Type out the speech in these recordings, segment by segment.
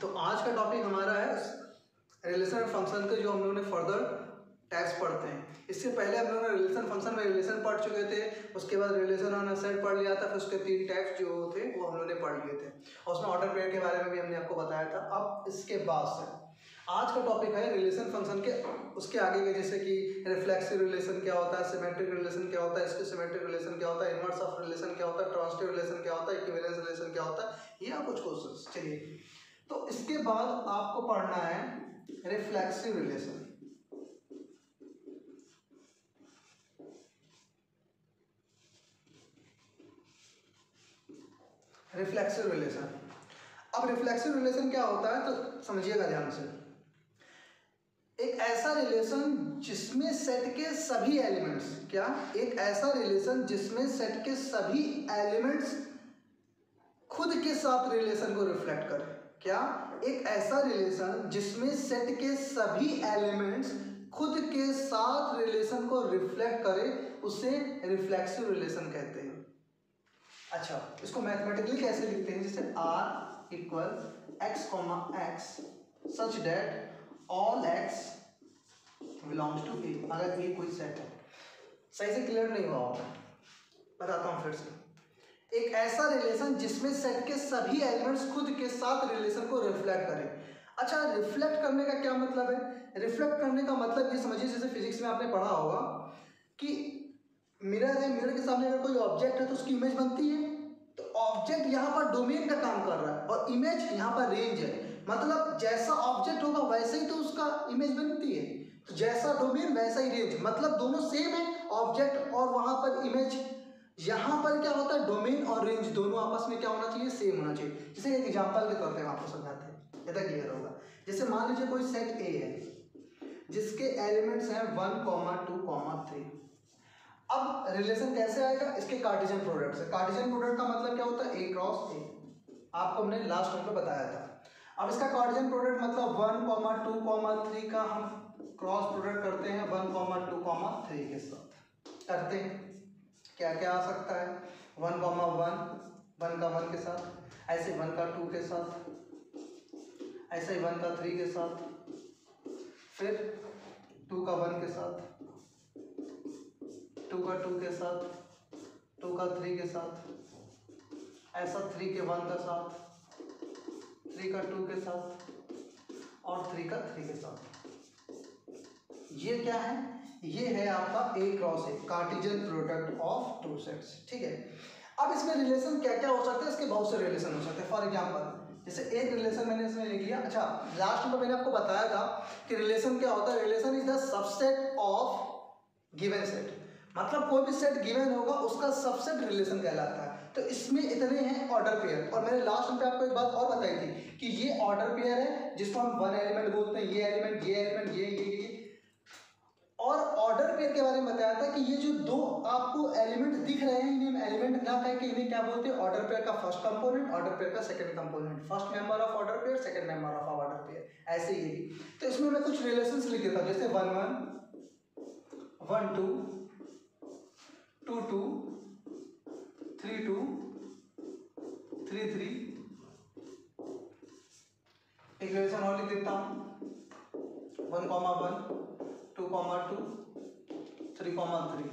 तो आज का टॉपिक हमारा है रिलेशन फ़ंक्शन के जो हम लोगों ने फर्दर टैक्स पढ़ते हैं। इससे पहले हम लोगों ने रिलेशन फ़ंक्शन में रिलेशन पढ़ चुके थे, उसके बाद रिलेशन ऑन सेट पढ़ लिया था, फिर उसके तीन टैक्स जो थे, वो हम लोगों ने पढ़ लिए थे। और उसमें ऑर्डर पेयर के बारे में भी हमने आपको बताया था। अब इसके बाद से, आज का टॉपिक है रिलेशन फ़ंक्शन के, उसके आगे के, जैसे कि रिफ्लेक्सिव रिलेशन क्या होता है सिमेट्रिक रिलेशन क्या होता है इसके सिमेट्रिक रिलेशन क्या होता है इनवर्स ऑफ़ रिलेशन क्या होता है ट्रांसटिव रिलेशन क्या होता है इक्विवेलेंस रिलेशन क्या होता है, ये कुछ क्वेश्चन चलिए तो इसके बाद आपको पढ़ना है रिफ्लेक्सिव रिलेशन रिफ्लेक्सिव रिलेशन अब रिफ्लेक्सिव रिलेशन क्या होता है तो समझिएगा ध्यान से। एक ऐसा रिलेशन जिसमें सेट के सभी एलिमेंट्स क्या? एक ऐसा रिलेशन जिसमें सेट के सभी एलिमेंट्स खुद के साथ रिलेशन को रिफ्लेक्ट करे। क्या एक ऐसा रिलेशन जिसमें सेट के सभी एलिमेंट्स खुद के साथ रिलेशन को रिफ्लेक्ट करे, उसे रिफ्लेक्सिव रिलेशन कहते हैं। अच्छा इसको मैथमेटिकली कैसे लिखते हैं? जैसे R equal X comma X such that all X belongs to A अगर ए कोई सेट है। सही से क्लियर नहीं हुआ होगा। बताता हूँ फिर से। एक ऐसा रिलेशन जिसमें सेट के सभी एलिमेंट्स खुद के साथ रिलेशन को रिफ्लेक्ट करें। अच्छा रिफ्लेक्ट करने का क्या मतलब है? रिफ्लेक्ट करने का मतलब ये समझिए, जैसे फिजिक्स में आपने पढ़ा होगा कि मिरर है मिरर के सामने अगर कोई ऑब्जेक्ट है तो उसकी इमेज बनती है। तो ऑब्जेक्ट यहाँ पर डोमेन का काम कर रहा है और इमेज यहाँ पर रेंज है। मतलब जैसा ऑब्जेक्ट होगा वैसे ही तो उसका इमेज बनती है। तो जैसा डोमेन वैसा ही रेंज मतलब दोनों सेम है ऑब्जेक्ट और वहाँ पर इमेज यहाँ पर क्या होता है डोमेन और रेंज दोनों आपस में क्या होना चाहिए सेम होना चाहिए। जैसे एक एग्जांपल के तौर पे हम आपको समझाते हैं ज़्यादा क्लियर होगा। जैसे मान लीजिए कोई सेट ए है, जिसके एलिमेंट्स हैं one comma two comma three अब रिलेशन कैसे आएगा? इसके कार्टिजन प्रोडक्ट से। कार्टिजन प्रोडक्ट का मतलब क्या होता है? ए क्रॉस ए आपको हमने लास्ट टाइम पे बताया था। अब इसका कार्टिजन प्रोडक्ट मतलब one comma two comma three का हम क्रॉस प्रोडक्ट करते हैं one comma two comma three के साथ। करते हैं। क्या क्या आ सकता है? वन कॉमा वन वन का वन के साथ, ऐसे वन का टू के साथ, ऐसे ही वन का थ्री के साथ, फिर टू का वन के साथ टू का टू के साथ टू का थ्री के साथ, ऐसा थ्री के वन का साथ थ्री का टू के साथ, और थ्री का थ्री के साथ। ये क्या है? ये है आपका A cross A Cartesian product of two sets ठीक है? अब इसमें रिलेशन क्या क्या हो सकते हैं? इसके बहुत से रिलेशन हो सकते हैं। फॉर एग्ज़ाम्पल जैसे एक रिलेशन मैंने इसमें लिख लिया। अच्छा लास्ट में मैंने आपको बताया था कि रिलेशन क्या होता है? Relation is the subset of given set मतलब कोई भी सेट गिवन होगा, उसका सबसेट रिलेशन कहलाता है। तो इसमें इतने हैं ऑर्डर पेयर और मैंने लास्ट में आपको एक बात और बताई थी कि ये ऑर्डर पेयर है, जिसको हम वन एलिमेंट बोलते हैं, ये एलिमेंट ये एलिमेंट ये ये पेयर के बारे में बताया था कि ये जो दो आपको एलिमेंट दिख रहे हैं, इन्हें एलिमेंट ना कह के इन्हें क्या बोलते हैं? ऑर्डर पेयर का फ़र्स्ट कंपोनेंट ऑर्डर पेयर का second component first member of order pair second member of order pair ऐसे ही भी तो इसमें मैं कुछ रिलेशंस लिख देता हूँ जैसे one one one two two two three two three three एक रिलेशन और लिख देता हूँ। One comma one two comma two three comma three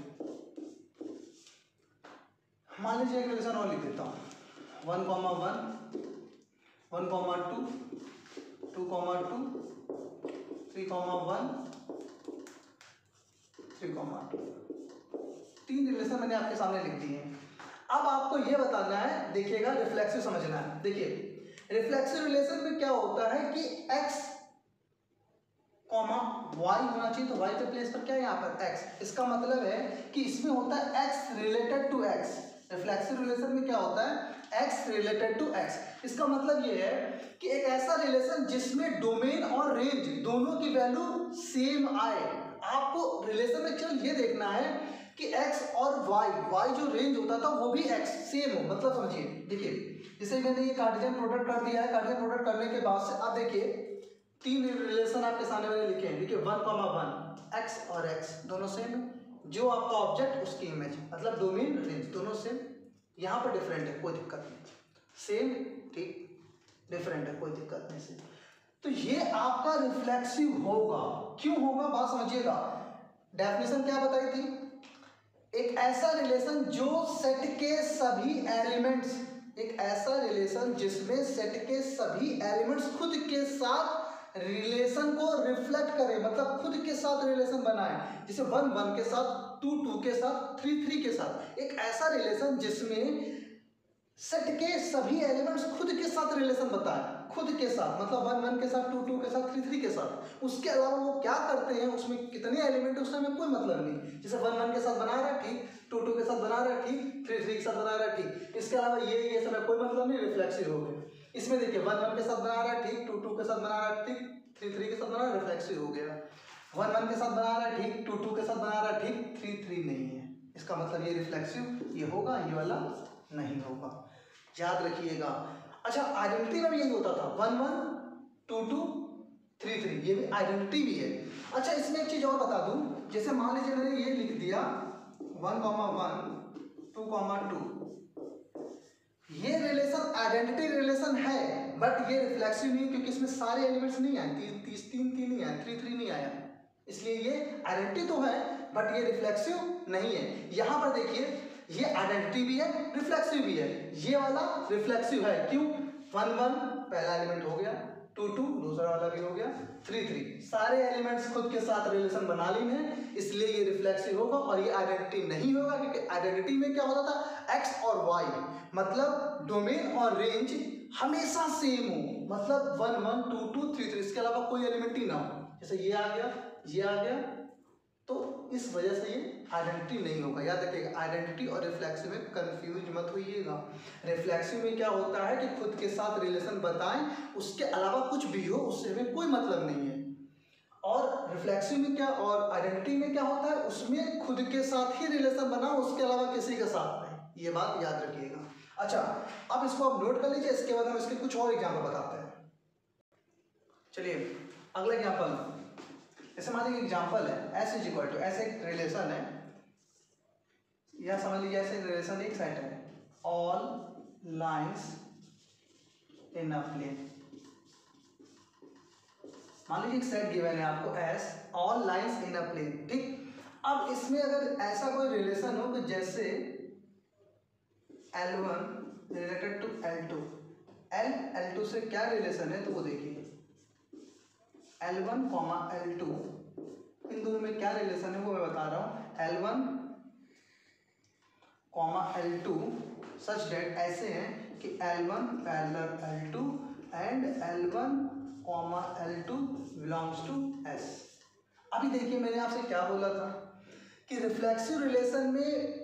मान लीजिए एक रिलेशन और लिख देता हूँ। One comma one one comma two two comma two three comma one three comma two तीन रिलेशन मैंने आपके सामने लिख दिए हैं। अब आपको ये बताना है, देखिएगा रिफ्लेक्सिव समझना है। देखिए रिफ्लेक्सिव रिलेशन में क्या होता है कि x कॉमा वाई होना चाहिए तो वाई के प्लेस पर क्या है यहाँ पर? x. इसका मतलब है कि इसमें होता है x related to x. Reflexive relation में क्या होता है? x related to x. इसका मतलब ये है कि एक ऐसा रिलेशन जिसमें डोमेन और रेंज दोनों की वैल्यू सेम आए। आपको रिलेशन में केवल ये देखना है कि x और y y जो रेंज होता था वो भी x सेम हो। मतलब समझिए, देखिए, जैसे मैंने ये कार्टिजन प्रोडक्ट कर दिया है कार्टिजन प्रोडक्ट करने के बाद से, अब देखिए तीन रिलेशन आपके सामने वाले लिखे हैं। देखिए वन कॉमा वन एक्स और एक्स दोनों सेम जो आपका ऑब्जेक्ट उसकी इमेज मतलब डोमेन रेंज दोनों सेम यहाँ पर डिफरेंट है, कोई दिक्कत नहीं। सेम ठीक? डिफरेंट है, कोई दिक्कत नहीं से तो ये आपका रिफ्लेक्सिव होगा। क्यों होगा? बात समझिएगा। डेफिनेशन क्या बताई थी? एक ऐसा रिलेशन जो सेट के सभी एलिमेंट्स एक ऐसा रिलेशन जिसमें सेट के सभी एलिमेंट्स खुद के साथ रिलेशन को रिफ्लेक्ट करे मतलब खुद के साथ रिलेशन बनाए। जैसे वन वन के साथ, टू टू के साथ, थ्री थ्री के साथ। एक ऐसा रिलेशन जिसमें सेट के सभी एलिमेंट्स खुद के साथ रिलेशन बताए। खुद के साथ मतलब वन वन के साथ, टू टू के साथ, थ्री थ्री के साथ। उसके अलावा वो क्या करते हैं, उसमें कितने एलिमेंट है, उसमें कोई मतलब नहीं। जैसे वन वन के साथ बना रहा ठीक। टू टू के साथ बना रहा ठीक। थ्री थ्री के साथ बना रहा ठीक। इसके अलावा ये ये सब कोई मतलब नहीं रिफ्लेक्सिव हो गया इसमें देखिए, वन वन के साथ बना रहा है, ठीक, टू टू के साथ बना रहा है, ठीक, थ्री थ्री के साथ बना रहा है रिफ्लेक्सिव हो गया। वन वन के साथ बना रहा है, ठीक, टू टू के साथ बना रहा है, ठीक, थ्री थ्री नहीं है। इसका मतलब ये रिफ्लेक्सिव ये होगा, ये वाला नहीं होगा। याद रखिएगा। अच्छा आइडेंटिटी में भी यही होता था, one one, two two, three three, ये भी आइडेंटिटी भी है। अच्छा इसमें एक चीज़ और बता दूँ, जैसे मान लीजिए मैंने ये लिख दिया, one comma one, two comma two ये रिलेशन आइडेंटिटी रिलेशन है बट ये रिफ्लेक्सिव नहीं क्योंकि इसमें सारे एलिमेंट्स नहीं आए, तीन, तीस, तीन तीन नहीं आए थ्री थ्री नहीं आया। इसलिए ये आइडेंटिटी तो है बट ये रिफ्लेक्सिव नहीं है। यहाँ पर देखिए, ये आइडेंटिटी भी है रिफ्लेक्सिव भी है। ये वाला रिफ्लेक्सिव है, क्यों? वन वन पहला एलिमेंट हो गया। टू टू, दूसरा वाला भी हो गया थ्री थ्री सारे एलिमेंट्स खुद के साथ रिलेशन बना ली है, इसलिए ये रिफ्लेक्सिव होगा और ये आइडेंटिटी नहीं होगा, क्योंकि आइडेंटिटी में क्या होता था? एक्स और वाई मतलब डोमेन और रेंज हमेशा सेम हो। मतलब one one two two three three इसके अलावा कोई एलिमेंट ही ना हो। जैसे ये आ गया, ये आ गया इस वजह से ये आइडेंटिटी नहीं होगा। याद रखिएगा आइडेंटिटी और रिफ्लेक्सिव में कंफ्यूज मत होइएगा। रिफ्लेक्सिव में क्या होता है कि खुद के साथ रिलेशन बताएँ, उसके अलावा कुछ भी हो, उससे हमें कोई मतलब नहीं है। और रिफ्लेक्सिव में क्या, और आइडेंटिटी में क्या होता है, उसमें खुद के साथ ही रिलेशन बनाओ, उसके अलावा किसी के साथ नहीं। ये बात याद रखिएगा। अच्छा अब इसको आप नोट कर लीजिए, इसके बाद हम इसके कुछ और एग्ज़ाम्पल बताते हैं। चलिए, अगला एग्ज़ाम्पल जैसे मान लीजिए एग्ज़ाम्पल है एस इज़ इक्वल टू ऐसे एक रिलेशन है। या समझ लीजिए ऐसे रिलेशन एक सेट है। All lines in a plane मान लीजिए एक सेट गिवन है आपको S all lines in a plane ठीक? अब इसमें अगर ऐसा कोई रिलेशन हो कि जैसे one related to L two L L two से क्या रिलेशन है? तो वो देखिए। L one comma L two इन दोनों में क्या रिलेशन है वो मैं बता रहा हूँ। L one comma L two such that ऐसे हैं कि L one parallel L two and L one comma L two belongs to S अभी देखिए मैंने आपसे क्या बोला था कि रिफ्लेक्सिव रिलेशन में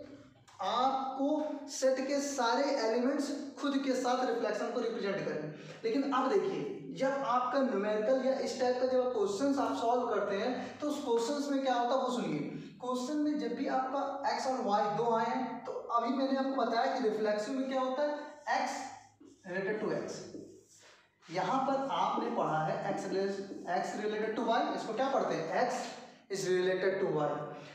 आपको सेट के सारे एलिमेंट्स खुद के साथ रिफ्लेक्शन को रिप्रेजेंट करें। लेकिन अब देखिए जब आपका न्यूमेरिकल या इस टाइप का जब क्वेश्चंस आप सॉल्व करते हैं तो उस क्वेश्चंस में क्या होता है वो सुनिए। क्वेश्चन में जब भी आपका एक्स और वाई दो आए हैं तो अभी मैंने आपको बताया कि रिफ्लेक्सिव में क्या होता है? एक्स रिलेटेड टू एक्स यहाँ पर आपने पढ़ा है X X related to Y इसको क्या पढ़ते हैं? X is related to Y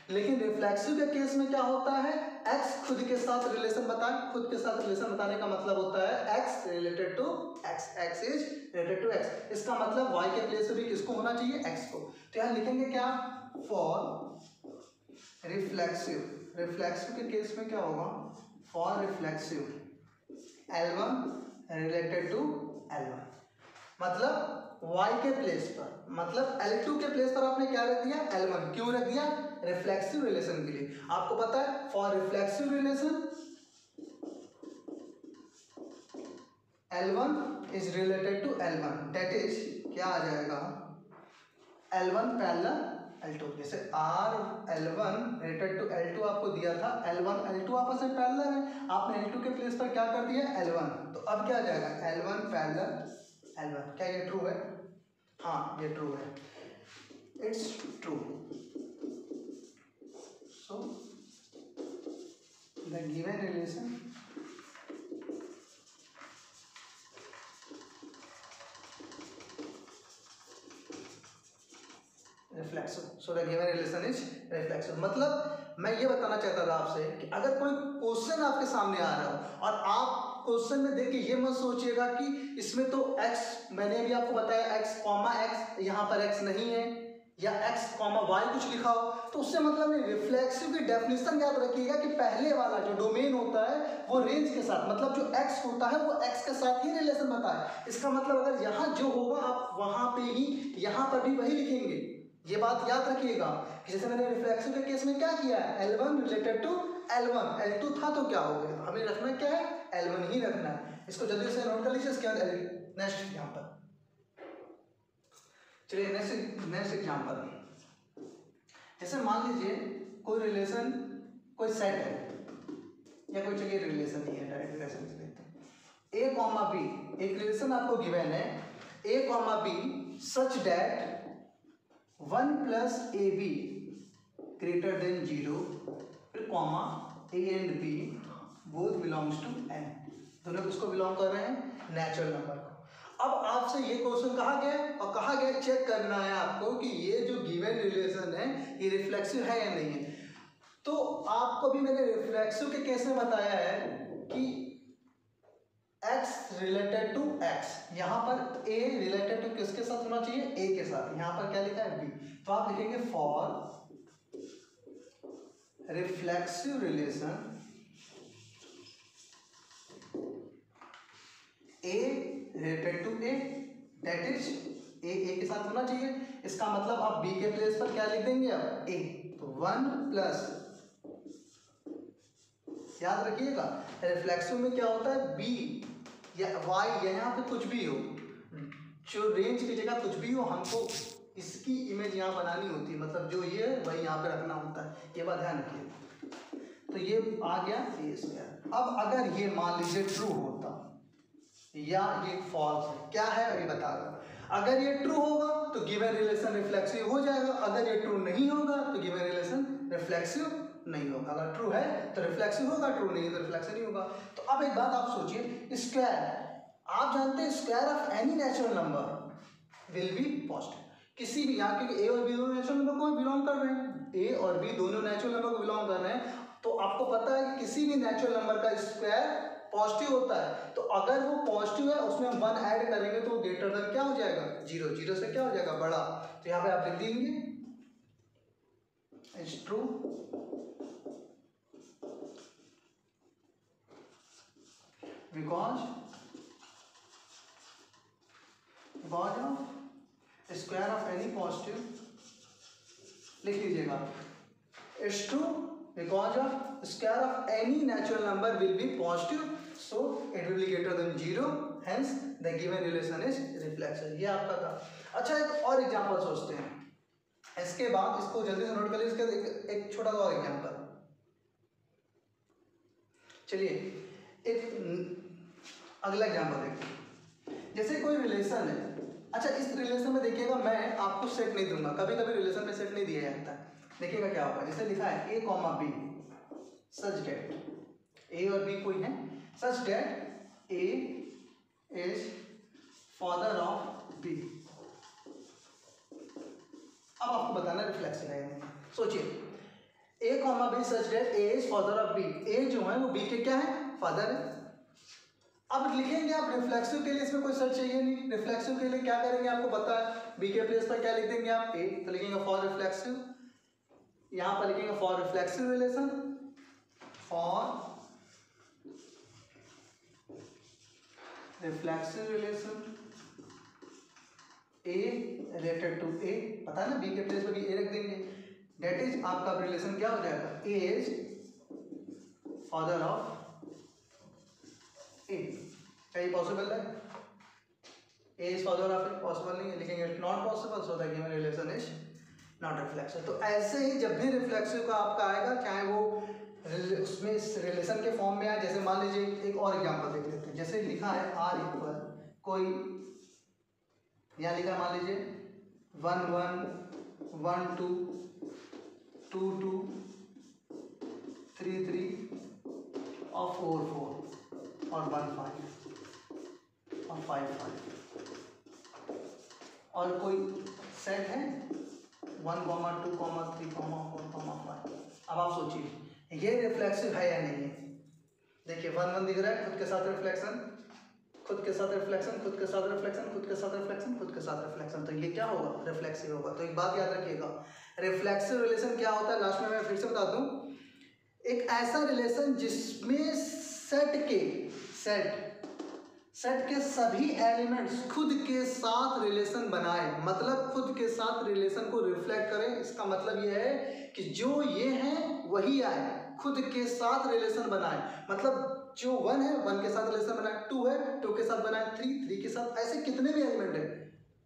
लेकिन रिफ्लेक्सिव के केस में क्या होता है? एक्स खुद के साथ रिलेशन बता खुद के साथ रिलेशन बताने का मतलब होता है X related to X X is related to X इसका मतलब वाई के प्लेस भी किसको होना चाहिए? एक्स को। तो यहाँ लिखेंगे क्या? फॉर रिफ्लेक्सिव रिफ्लेक्सिव के केस में क्या होगा? For reflexive L one related to L one मतलब y के प्लेस पर। मतलब L2 के प्लेस पर आपने क्या रख दिया? L1 क्यों रख दिया? रिफ्लेक्सिव रिलेशन के लिए। आपको पता है for reflexive relation L1 is related to L1 that is क्या आ जाएगा? L1 पैरेलल L2 जैसे R L1 related to L2 आपको दिया था L1 L2 आपस में पैरेलल है। आपने L2 के प्लेस पर क्या कर दिया? L1 तो अब क्या आ जाएगा? L1 पैरेलल L1 क्या ये ट्रू है? हाँ ये ट्रू है। It's true so the given relation reflection so the given relation is reflection मतलब मैं ये बताना चाहता था आपसे कि अगर कोई क्वेश्चन आपके सामने आ रहा हो और आप क्वेश्चन में देख के ये मत सोचिएगा कि इसमें तो x, मैंने भी आपको बताया x कॉमा x, यहाँ पर x नहीं है या x कॉमा वाई कुछ लिखा हो। तो उससे मतलब नहीं रिफ्लेक्सिव की डेफिनेशन याद रखिएगा कि पहले वाला जो डोमेन होता है, वो रेंज के साथ मतलब जो x होता है, वो x के साथ ही रिलेशन बताए इसका मतलब अगर यहाँ जो होगा, आप वहाँ पे ही, यहाँ पर भी वही लिखेंगे। ये बात याद रखिएगा जैसे मैंने रिफ्लेक्सिव के केस में क्या किया है? L1 related to L1 L2 था तो क्या हो गया? हमें रखना क्या है? L1 ही रखना है। इसको जल्दी से नोट कर लीजिए, इसके बाद नेक्स्ट यहाँ पर चलिए नेक्स्ट नेक्स्ट एग्ज़ाम्पल जैसे मान लीजिए कोई रिलेशन कोई सेट है, या कोई चलिए रिलेशन ही है डायरेक्ट रिलेशन हैं। ए कॉमा बी एक रिलेशन आपको गिवन है। A comma B such that one plus A B greater than zero फिर comma A and B both belongs to N दोनों किसको बिलोंग कर रहे हैं? नेचुरल नंबर को। अब आपसे ये क्वेश्चन कहा गया और कहा गया चेक करना है आपको कि ये जो गिवन रिलेशन है, ये रिफ्लेक्सिव है या नहीं है। तो आपको भी मैंने रिफ्लेक्सिव के केस में बताया है कि x रिलेटेड टू x, यहाँ पर a रिलेटेड टू किसके साथ होना चाहिए? A के साथ। यहाँ पर क्या लिखा है? B तो आप लिखेंगे for reflexive relation a related to A that is A A के साथ होना चाहिए। इसका मतलब आप बी के प्लेस पर क्या लिख देंगे आप? ए तो वन प्लस याद रखिएगा रिफ्लेक्सिव में क्या होता है? बी या वाई या यहाँ पे कुछ भी हो। जो रेंज की जगह कुछ भी हो, हमको इसकी इमेज यहाँ बनानी होती है। मतलब जो ये है, वही यहाँ पे रखना होता है। ये बात ध्यान रखिए। तो ये आ गया ए स्क्वायर अब अगर ये मान लीजिए ट्रू होता या ये फॉल्स है। क्या है? अभी बता रहा अगर ये ट्रू होगा तो गिवन रिलेशन रिफ्लेक्सिव हो जाएगा। अगर ये ट्रू नहीं होगा तो गिवन रिलेशन रिफ्लेक्सिव नहीं होगा। अगर ट्रू है तो रिफ्लेक्सिव होगा। ट्रू नहीं तो रिफ्लेक्सिव नहीं होगा। तो अब एक बात आप सोचिए स्क्वायर आप जानते हैं square of any natural number will be positive किसी भी, यहाँ क्योंकि ए और बी दोनों नेचुरल नंबर को बिलोंग कर रहे हैं। ए और बी दोनों नेचुरल नंबर को बिलोंग कर रहे हैं। तो आपको पता है कि किसी भी नेचुरल नंबर का स्क्वायर पॉजिटिव होता है तो अगर वो पॉजिटिव है, उसमें वन ऐड करेंगे तो ग्रेटर देन क्या हो जाएगा? ज़ीरो ज़ीरो से क्या हो जाएगा? बड़ा। तो यहाँ पे आप लिख देंगे। It's true because because of square of any positive लिख लीजिएगा। It's true because of square of any natural number will be positive. So it will be greater than zero hence the given relation is reflection. ये आपका था। अच्छा एक और example सोचते हैं। इसके बाद इसको जल्दी से नोट कर लीजिए इसका एक, एक छोटा सा और एग्जांपल चलिए एक अगला एग्जांपल देखिए जैसे कोई रिलेशन है। अच्छा इस रिलेशन में देखिएगा मैं आपको सेट नहीं दूँगा। कभी कभी रिलेशन में सेट नहीं दिया जाता। देखिएगा क्या होगा। जैसे लिखा है A comma B such that A और बी कोई है? Such that A is father of B अब आपको बताना रिफ्लेक्शन है। सोचिए। A comma B such that A is father of B A जो है वो बी के क्या है? फादर है। अब लिखेंगे आप रिफ्लेक्सिव के लिए, इसमें कोई सर्च चाहिए नहीं। रिफ्लेक्सिव के लिए क्या करेंगे आपको पता है? बी के प्लेस पर क्या लिख देंगे आप? ए तो लिखेंगे फॉर रिफ्लेक्सिव यहाँ पर लिखेंगे for reflexive relation for reflexive relation A related to A पता है ना बी के प्लेस पर भी ए रख देंगे। डेट इज़ आपका रिलेशन क्या हो जाएगा? A is father of A क्या ये पॉसिबल है? A is father of A possible नहीं है, लेकिन it not possible so that given relation is not reflexive तो ऐसे ही जब भी रिफ्लेक्सिव का आपका आएगा, चाहे वो उसमें इस रिलेशन के फॉर्म में आए, जैसे मान लीजिए एक और एग्ज़ाम्पल देख जैसे लिखा है आर इक्वल कोई, यहाँ लिखा मान लीजिए one one one two two two three three और फोर फोर और वन फाइव और फाइव फाइव और कोई सेट है? One comma two comma three comma four comma five अब आप सोचिए, ये रिफ्लेक्सिव है या नहीं? है देखिए वन वन दिख रहा है, खुद के साथ रिफ्लेक्शन खुद के साथ रिफ्लेक्शन खुद के साथ रिफ्लेक्शन खुद के साथ रिफ्लेक्शन खुद के साथ रिफ्लेक्शन तो ये क्या होगा? रिफ्लेक्सिव होगा। तो एक बात याद रखिएगा रिफ्लेक्सिव रिलेशन क्या होता है? लास्ट में मैं फिर से बता दूँ। एक ऐसा रिलेशन जिसमें सेट के सेट सेट के सभी एलिमेंट्स खुद के साथ रिलेशन बनाए। मतलब खुद के साथ रिलेशन को रिफ्लेक्ट करें। इसका मतलब यह है कि जो ये हैं, वही आए। खुद के साथ रिलेशन बनाए। मतलब जो वन है वन के साथ रिलेशन बनाए। टू है टू के साथ बनाए। थ्री थ्री के साथ। ऐसे कितने भी एलिमेंट है।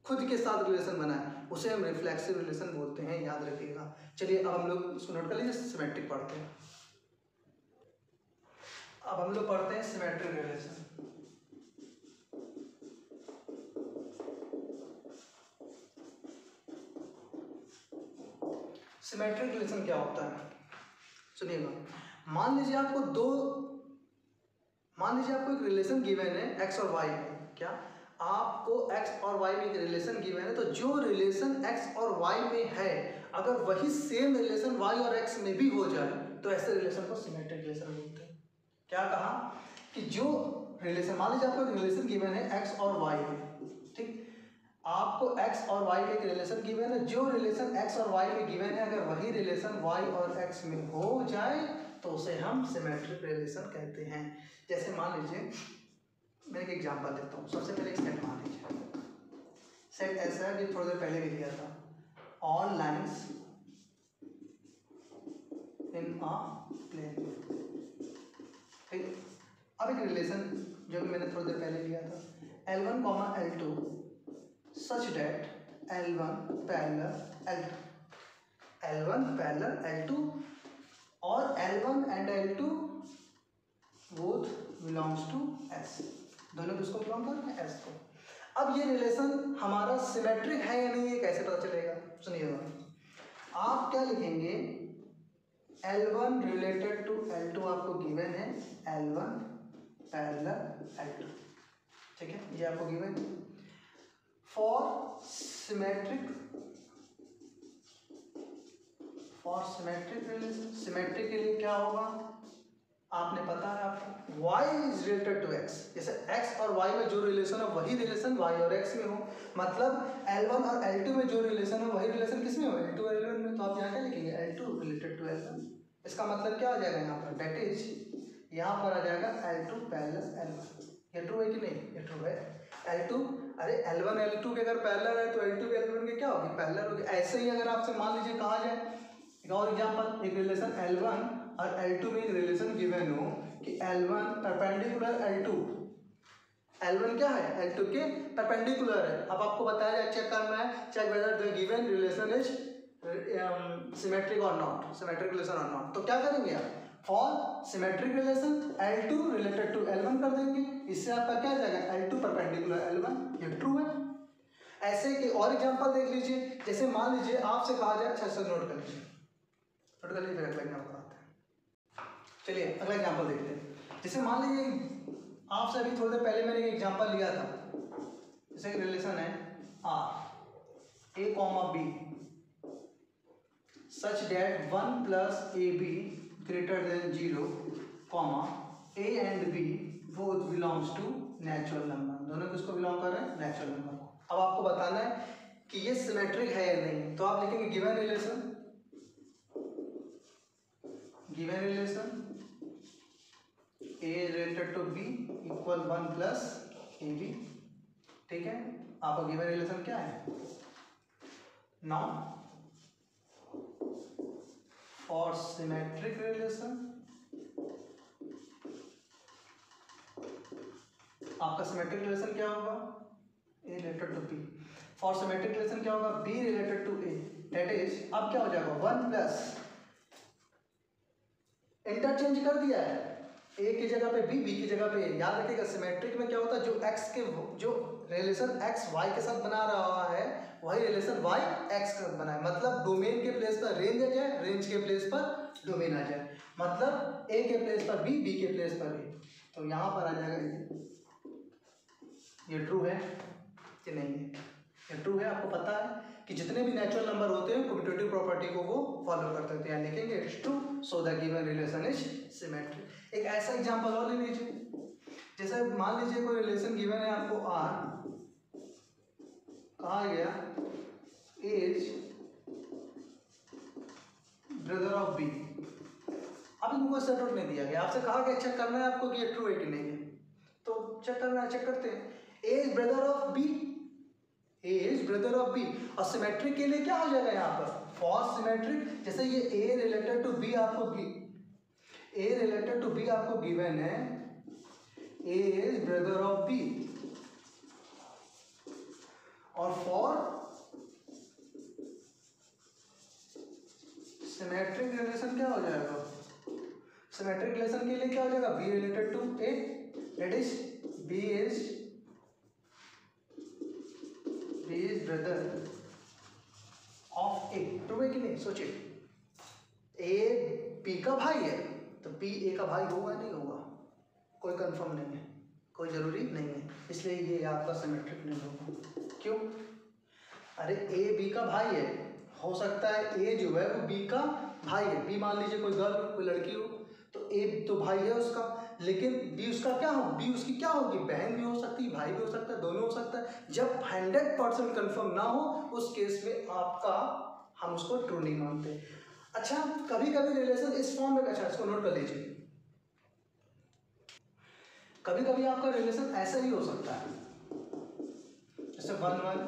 खुद के साथ रिलेशन बनाए। उसे हम रिफ्लेक्सिव रिलेशन बोलते हैं, याद रखिएगा। चलिए, अब हम लोग उसको नोट कर लीजिए सिमेट्रिक पढ़ते हैं। अब हम लोग पढ़ते हैं सिमेट्रिक रिलेशन सिमेट्रिक रिलेशन क्या होता है? सुनिएगा। मान लीजिए आपको दो, मान लीजिए आपको एक रिलेशन गिवन है एक्स और वाई में, क्या? आपको एक्स और वाई में एक रिलेशन गिवन है तो जो रिलेशन एक्स और वाई में है, अगर वही सेम रिलेशन वाई और एक्स में भी हो जाए तो ऐसे रिलेशन को सिमेट्रिक रिलेशन बोलते हैं। क्या कहा? कि जो रिलेशन मान लीजिए आपको एक रिलेशन गिवन है एक्स और वाई में, ठीक? आपको एक्स और वाई में एक रिलेशन गिवन है। जो रिलेशन एक्स और वाई में गिवन है, अगर वही रिलेशन वाई और एक्स में हो जाए तो उसे हम सिमेट्रिक रिलेशन कहते हैं। जैसे मान लीजिए, मैं एक एग्जांपल देता हूँ। सबसे पहले एक सेट मान लीजिए। सेट ऐसा है जो थोड़ी देर पहले भी लिया था। All lines in a plane ठीक? अब एक रिलेशन जो कि मैंने थोड़ी देर पहले लिया था। L one comma L two to L one parallel L two और L one and L two both belongs to S दोनों किसको बिलोंग कर रहे हैं? एस को। अब ये रिलेशन हमारा सिमेट्रिक है या नहीं, ये कैसे पता चलेगा? सुनिएगा आप क्या लिखेंगे? L1 रिलेटेड टू L2 आपको गिवन है L1 पैरेलल L2 ठीक है? ये आपको given for symmetric for symmetric symmetric के लिए क्या होगा? आपने पता है आपको। Y is related to x. जैसे x और y में जो रिलेशन है, वही रिलेशन y और x में हो। मतलब L1 और L2 में जो रिलेशन है, वही रिलेशन किसमें हो? L2 और L1 में। तो आप यहाँ क्या लिखेंगे? L2 रिलेटेड टू L1 इसका मतलब क्या हो जाएगा यहाँ पर? डेट इज़ यहाँ पर आ जाएगा L2 पैरेलल L1 ये ट्रू है कि नहीं? ये ट्रू है। L2 अरे L1 L2 के अगर पैरेलल है तो L2 भी L1 के क्या होगी? पैरेलल होगी। ऐसे ही अगर आपसे मान लीजिए कहा जाए? एक और एग्जांपल एक रिलेशन L1 और L2 में एक रिलेशन गिवन हो कि L1 परपेंडिकुलर L2 L1 क्या है? L2 के परपेंडिकुलर है। अब आपको बताया जाए चेक करना है check whether the given relation is symmetric और नॉट सिमेट्रिक रिलेशन और नॉट तो क्या करेंगे आप? For symmetric relation L2 related to L1 कर देंगे। इससे आपका क्या जाएगा? L2 परपेंडिकुलर L1 ये ट्रू है ऐसे के और एग्जांपल देख लीजिए। जैसे मान लीजिए, आपसे कहा जाए अच्छा सर नोट कर लीजिए। नोट कर लीजिए अगला एग्ज़ाम्पल आते हैं चलिए, अगला एग्ज़ाम्पल देखते हैं। जैसे मान लीजिए आपसे अभी थोड़ी देर पहले मैंने एक एग्ज़ाम्पल लिया था। जैसे रिलेशन है R A comma B such that one plus A B greater than zero comma A and B both belongs to natural number दोनों किसको बिलोंग कर रहे हैं? नेचुरल नंबर को। अब आपको बताना है कि ये सिमेट्रिक है या नहीं। तो आप लिखेंगे given relation given relation a related to b equal one plus A B ठीक है? आपका गिवन रिलेशन क्या है? नाउ फॉर सिमेट्रिक रिलेशन आपका सिमेट्रिक रिलेशन क्या होगा? A related to B for symmetric relation क्या होगा? B related to A that is अब क्या हो जाएगा? वन प्लस इंटरचेंज कर दिया है। ए की जगह पे बी बी की जगह पे ए याद रखिएगा सिमेट्रिक में क्या होता है? जो एक्स के जो रिलेशन एक्स वाई के साथ बना रहा है, वही रिलेशन वाई एक्स के साथ बना है। मतलब डोमेन के प्लेस पर रेंज आ जाए रेंज के प्लेस पर डोमेन आ जाए। मतलब ए के प्लेस पर बी बी के प्लेस पर ए तो यहाँ पर आ जाएगा ये ट्रू है कि नहीं है? ये ट्रू है, आपको पता है कि जितने भी नेचुरल नंबर होते हैं कम्यूटेटिव प्रॉपर्टी को वो फॉलो करते हैं। तो लिखेंगे it's true so the given relation is symmetric एक ऐसा एग्जांपल और ले लीजिए। जैसे मान लीजिए कोई रिलेशन गिवन है आपको आर कहा गया एज ब्रदर ऑफ़ बी अब इनको सेट आउट नहीं दिया गया। आपसे कहा गया, चेक करना है आपको कि ये ट्रू है कि नहीं है? तो चेक करना है चेक करते हैं। A's brother of B A's brother of B और सिमेट्रिक के लिए क्या हो जाएगा यहाँ पर? फॉर सिमेट्रिक जैसे ये ए रिलेटेड टू बी आपको ए रिलेटेड टू बी आपको गिवन है। A is brother of B और फॉर सिमेट्रिक रिलेशन क्या हो जाएगा? सिमेट्रिक रिलेशन के लिए क्या हो जाएगा? B related to A that is B is B is brother of A true है कि नहीं सोचिए। ए बी का भाई है तो बी ए का भाई होगा, नहीं होगा? कोई कंफर्म नहीं है। कोई ज़रूरी नहीं है। इसलिए ये आपका सिमेट्रिक नहीं होगा। क्यों? अरे ए बी का भाई है। हो सकता है ए जो है, वो बी का भाई है। बी मान लीजिए कोई गर्ल कोई लड़की हो। ए तो भाई है उसका। लेकिन बी उसका क्या हो? बी उसकी क्या होगी? बहन भी हो सकती है, भाई भी हो सकता है, दोनों हो सकता है। जब हंड्रेड परसेंट कन्फर्म ना हो, उस केस में आपका, हम उसको ट्रू नहीं मानते। अच्छा कभी कभी रिलेशन इस फॉर्म में अच्छा इसको नोट कर लीजिए। कभी कभी आपका रिलेशन ऐसा ही हो सकता है। जैसे one one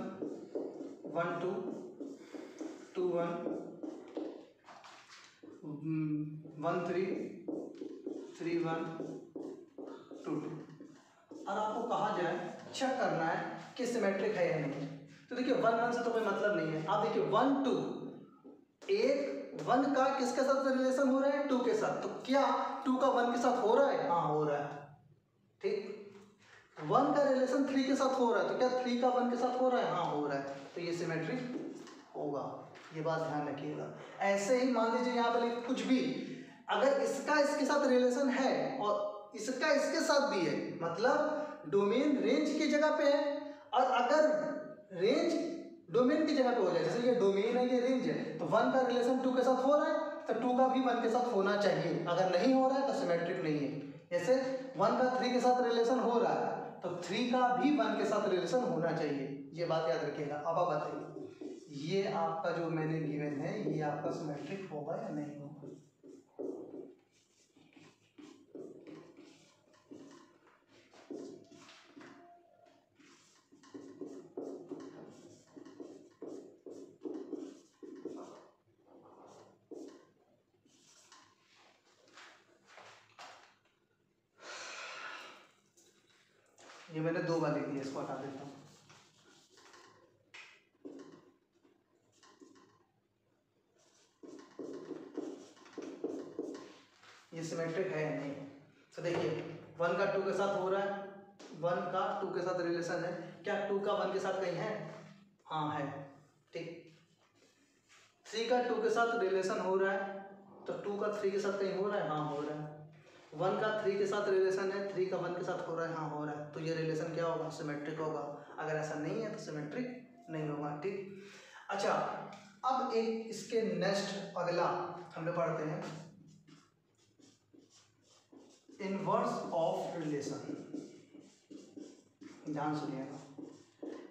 one two two one one three three one two two और आपको कहा जाए चेक करना है कि सिमेट्रिक है या नहीं। तो देखिए वन वन से तो कोई मतलब नहीं है। आप देखिए वन टू एक वन का किसके साथ रिलेशन हो रहा है? टू के साथ। तो क्या टू का वन के साथ हो रहा है? हाँ हो रहा है। ठीक? वन का रिलेशन थ्री के साथ हो रहा है। तो क्या थ्री का वन के साथ हो रहा है? हाँ हो रहा है। तो ये सिमेट्रिक होगा। ये बात ध्यान रखिएगा। ऐसे ही मान लीजिए यहाँ पर कुछ भी, अगर इसका इसके साथ रिलेशन है और इसका इसके साथ भी है मतलब डोमेन रेंज की जगह पे है, और अगर रेंज डोमेन की जगह पे हो जाए, जैसे ये डोमेन है, ये रेंज है तो वन का रिलेशन टू के साथ हो रहा है तो टू का भी वन के साथ होना चाहिए। अगर नहीं हो रहा है तो सिमेट्रिक नहीं है। जैसे वन का थ्री के साथ रिलेशन हो रहा है तो थ्री का भी वन के साथ रिलेशन होना चाहिए। ये बात याद रखिएगा। अब आप बताइए। ये आपका जो मैंने गिवन है, ये आपका सिमेट्रिक होगा या नहीं होगा? ये मैंने दो बार लिख दिया इसको हटा देता हूँ। ये सिमेट्रिक है या नहीं। तो देखिए वन का टू के साथ हो रहा है वन का टू के साथ रिलेशन है। क्या टू का वन के साथ कहीं है? हाँ है। ठीक। थ्री का टू के साथ रिलेशन हो रहा है तो टू का थ्री के साथ कहीं हो रहा है? हाँ हो रहा है। वन का थ्री के साथ रिलेशन है थ्री का वन के साथ हो रहा है हाँ हो रहा है। तो ये रिलेशन क्या होगा? सिमेट्रिक होगा। अगर ऐसा नहीं है तो सिमेट्रिक नहीं होगा। ठीक। अच्छा अब एक इसके नेक्स्ट अगला, हम लोग पढ़ते हैं। Inverse of relation. ध्यान सुनिएगा।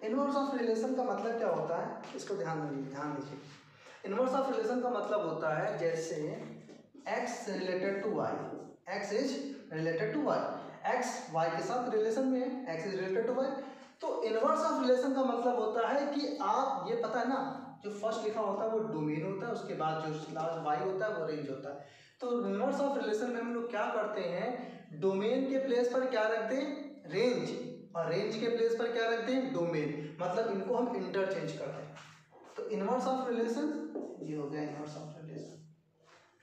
इनवर्स ऑफ़ रिलेशन का मतलब क्या होता है? इसको ध्यान दीजिए ध्यान दीजिए। इनवर्स ऑफ़ रिलेशन का मतलब होता है जैसे x related to y, x is related to Y X Y के साथ रिलेशन में है X is related to Y तो इनवर्स ऑफ़ रिलेशन का मतलब होता है कि आप, ये पता है ना, जो फ़र्स्ट लिखा होता है वो डोमेन होता है, उसके बाद जो लास्ट वाई होता है वो रेंज होता है। तो इनवर्स ऑफ़ रिलेशन में हम लोग क्या करते हैं? डोमेन के प्लेस पर क्या रखते हैं? रेंज। और रेंज के प्लेस पर क्या रखते हैं? डोमेन। मतलब इनको हम इंटरचेंज करते हैं। तो इनवर्स ऑफ़ रिलेशन ये हो गया इनवर्स ऑफ़ रिलेशन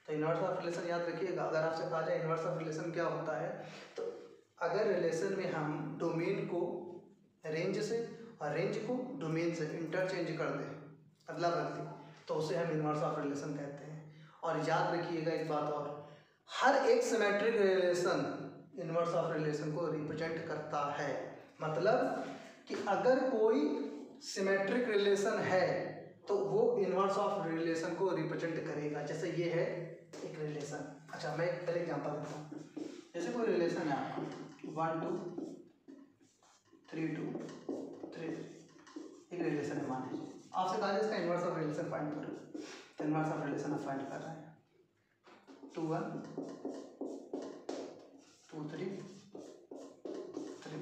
तो इनवर्स ऑफ़ रिलेशन याद रखिएगा, अगर आपसे कहा जाए इनवर्स ऑफ़ रिलेशन क्या होता है? तो अगर रिलेशन में हम डोमेन को रेंज से और रेंज को डोमेन से इंटरचेंज कर दें अदला बदली तो उसे हम इनवर्स ऑफ़ रिलेशन कहते हैं। और याद रखिएगा एक बात और। हर एक symmetric relation inverse of relation को रिप्रेजेंट करता है। मतलब कि अगर कोई सिमेट्रिक रिलेशन है तो वो इनवर्स ऑफ़ रिलेशन को रिप्रेजेंट करेगा। जैसे ये है एक रिलेशन अच्छा मैं पहले एग्जांपल देता हूँ। जैसे कोई रिलेशन है आपका। One two three two three three एक रिलेशन है, मान लीजिए। आपसे कहा जाए इसका इन्वर्स ऑफ़ रिलेशन फाइंड करो। इन्वर्स ऑफ़ रिलेशन आप फाइंड कर रहे हैं। Two one two three three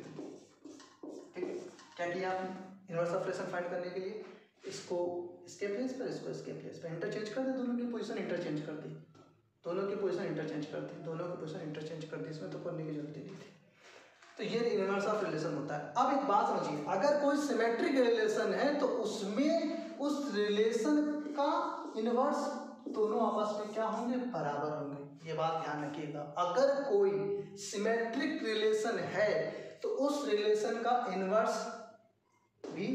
three है। क्या किया आपने इन्वर्स ऑफ़ रिलेशन फाइंड करने के लिए? इसको इसके प्लेस पर, इसको इसके प्लेस पर इंटरचेंज कर दे, दोनों की पोजीशन इंटरचेंज कर दी। दोनों की पोजीशन इंटरचेंज कर दी। दोनों की पोजीशन इंटरचेंज कर दी। इसमें तो करने की ज़रूरत ही नहीं थी। तो ये इनवर्स ऑफ़ रिलेशन होता है। अब एक बात समझिए, अगर कोई सिमेट्रिक रिलेशन है तो उसमें उस रिलेशन का इनवर्स दोनों आपस में क्या होंगे? बराबर होंगे। ये बात ध्यान रखिएगा। अगर कोई सिमेट्रिक रिलेशन है तो उस रिलेशन का इनवर्स भी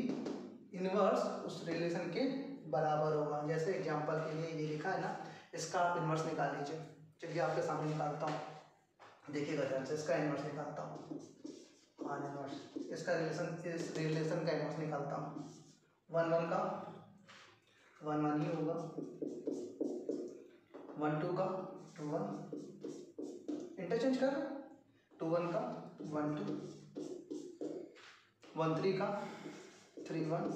इनवर्स उस रिलेशन के बराबर होगा। जैसे एग्जांपल के लिए ये लिखा है ना, इसका आप इनवर्स निकाल लीजिए। चलिए आपके सामने निकालता हूँ। देखिएगा ध्यान से, इसका इनवर्स निकालता हूँ। हाँ इनवर्स इसका रिलेशन इस रिलेशन का इनवर्स निकालता हूँ। वन वन का वन वन ही होगा। वन टू का, टू वन। इंटरचेंज कर टू वन का, वन टू। वन थ्री का, थ्री वन।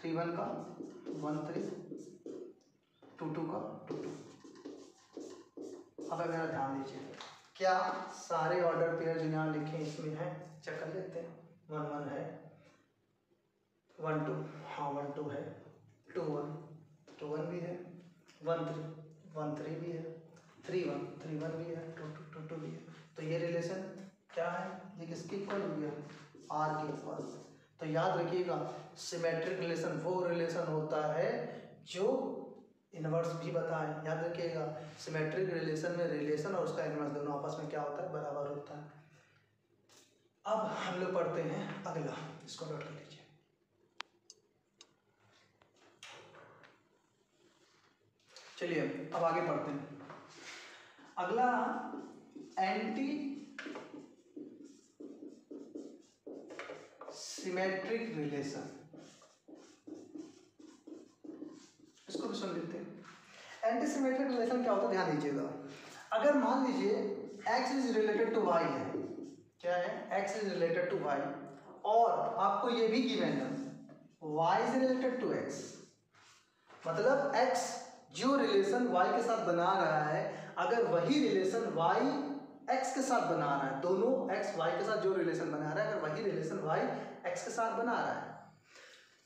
थ्री वन का, वन थ्री। टू टू का, टू टू। अब मेरा ध्यान दीजिए। क्या सारे ऑर्डर पेयर जो यहाँ लिखे इसमें है? चेक कर लेते हैं। वन वन है। One two. हाँ वन टू है। टू वन टू वन भी है। वन थ्री वन थ्री भी है। थ्री वन थ्री वन भी है। टू टू टू टू भी है। तो ये रिलेशन क्या है? ये किसके इक्वल हो? गया आर के इक्वल तो याद रखिएगा सिमेट्रिक रिलेशन वो रिलेशन होता है जो इनवर्स भी बताएँ। याद रखिएगा सिमेट्रिक रिलेशन में रिलेशन और उसका इनवर्स दोनों आपस में क्या होता है? बराबर होता है। अब हम लोग पढ़ते हैं अगला। इसको नोट कर लीजिए चलिए, अब आगे पढ़ते हैं। अगला एंटी सिमेट्रिक रिलेशन इसको भी सुन लेते हैं। एंटी सिमेट्रिक रिलेशन क्या होता है? ध्यान दीजिएगा। अगर मान लीजिए, x is related to y है, क्या है? x is related to y और आपको ये भी गिवन है, y is related to x मतलब x जो रिलेशन वाई के साथ बना रहा है, अगर वही रिलेशन वाई एक्स के साथ बना रहा है, दोनों एक्स वाई के साथ जो रिलेशन बना रहा है, अगर वही रिलेशन वाई एक्स के साथ बना रहा है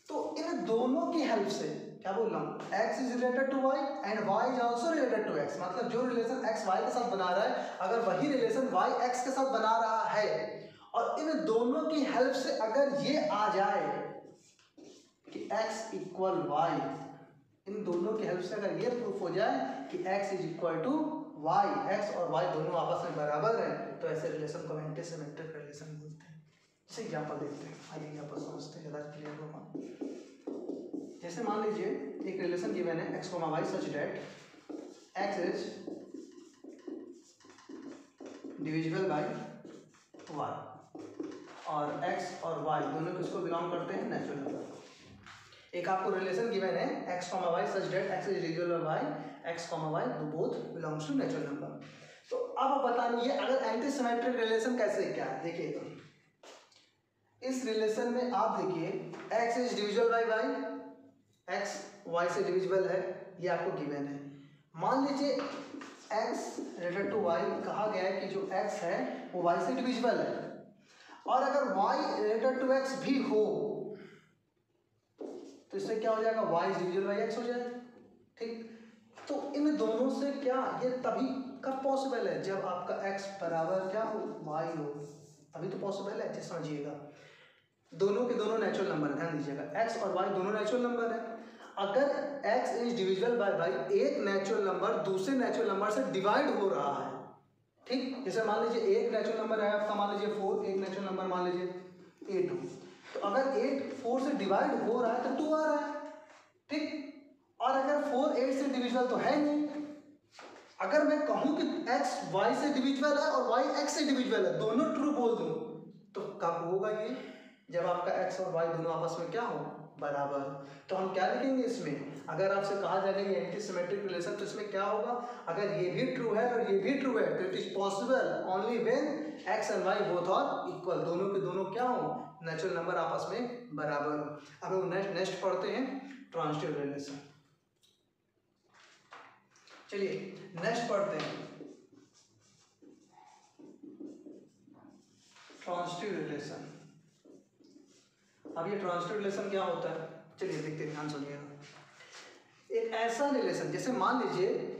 तो इन दोनों की हेल्प से, क्या बोल रहा हूँ, x is related to y and y is also related to x मतलब जो रिलेशन एक्स वाई के साथ बना रहा है, अगर वही रिलेशन वाई एक्स के साथ बना रहा है, और इन दोनों की हेल्प से अगर ये आ जाए कि एक्स इक्वल y इन दोनों की हेल्प से अगर ये प्रूफ हो जाए कि x is equal to y, x और y दोनों आपस में बराबर है तो ऐसे रिलेशन को एंटी सिमेट्रिक रिलेशन बोलते हैं। जैसे एग्जांपल देखते हैं। आइए एग्जांपल समझते हैं, ज़्यादा क्लियर होगा। जैसे मान लीजिए, एक रिलेशन गिवन है x comma y such that x is divisible by y और एक्स और वाई दोनों किसको बिलोंग करते हैं? नेचुरल नंबर एक आपको रिलेशन गिवन है x comma y such that x is by y x comma y both belongs to natural number तो अब बता दीजिए अगर एंटी सिमेट्रिक रिलेशन कैसे क्या? है देखिएगा इस रिलेशन में आप देखिए, x is divisible by y x, y से डिविजिबल है, ये आपको गिवन है। मान लीजिए, x रिलेटेड टू y, कहा गया है कि जो x है, वो y से डिविजिबल है। और अगर y रिलेटेड टू x भी हो तो इससे क्या हो जाएगा? वाई इज़ बाई एक्स हो जाएगा। ठीक? तो इन दोनों से क्या? ये तभी कब पॉसिबल है जब आपका एक्स बराबर क्या हो? वाई हो। अभी तो पॉसिबल है, जैसे समझिएगा दोनों के दोनों नेचुरल नंबर ध्यान दीजिएगा। एक्स और वाई दोनों नेचुरल नंबर है। अगर x is divisible by y एक नेचुरल नंबर दूसरे नेचुरल नंबर से डिवाइड हो रहा है, ठीक? जैसे मान लीजिए एक नेचुरल नंबर है, आपका मान लीजिए फोर एक नेचुरल नंबर मान लीजिए एट तो अगर एट फोर से डिवाइड हो रहा है तो टू आ रहा है। ठीक? और अगर फोर एट से डिविजल तो है नहीं। अगर मैं कहूँ कि एक्स वाई से डिविजल है और वाई एक्स से डिविजल है, दोनों ट्रू बोल दूँ तो कब होगा ये? जब आपका एक्स और वाई दोनों आपस में क्या हो? बराबर। तो हम क्या लिखेंगे इसमें? अगर आपसे कहा जाएगा ये एंटी सिमेट्रिक रिलेशन तो इसमें क्या होगा? अगर ये भी ट्रू है और ये भी ट्रू है तो it is possible only when x and y both are equal दोनों के दोनों क्या हो? नेचुरल नंबर आपस में बराबर हो। अब हम नेक्स्ट नेक्स्ट पढ़ते हैं ट्रांसटिव रिलेशन चलिए नेक्स्ट पढ़ते हैं। ट्रांसटिव रिलेशन अब ये ट्रांसटिव रिलेशन क्या होता है? चलिए देखते ध्यान सुनिएगा। एक ऐसा रिलेशन, जैसे मान लीजिए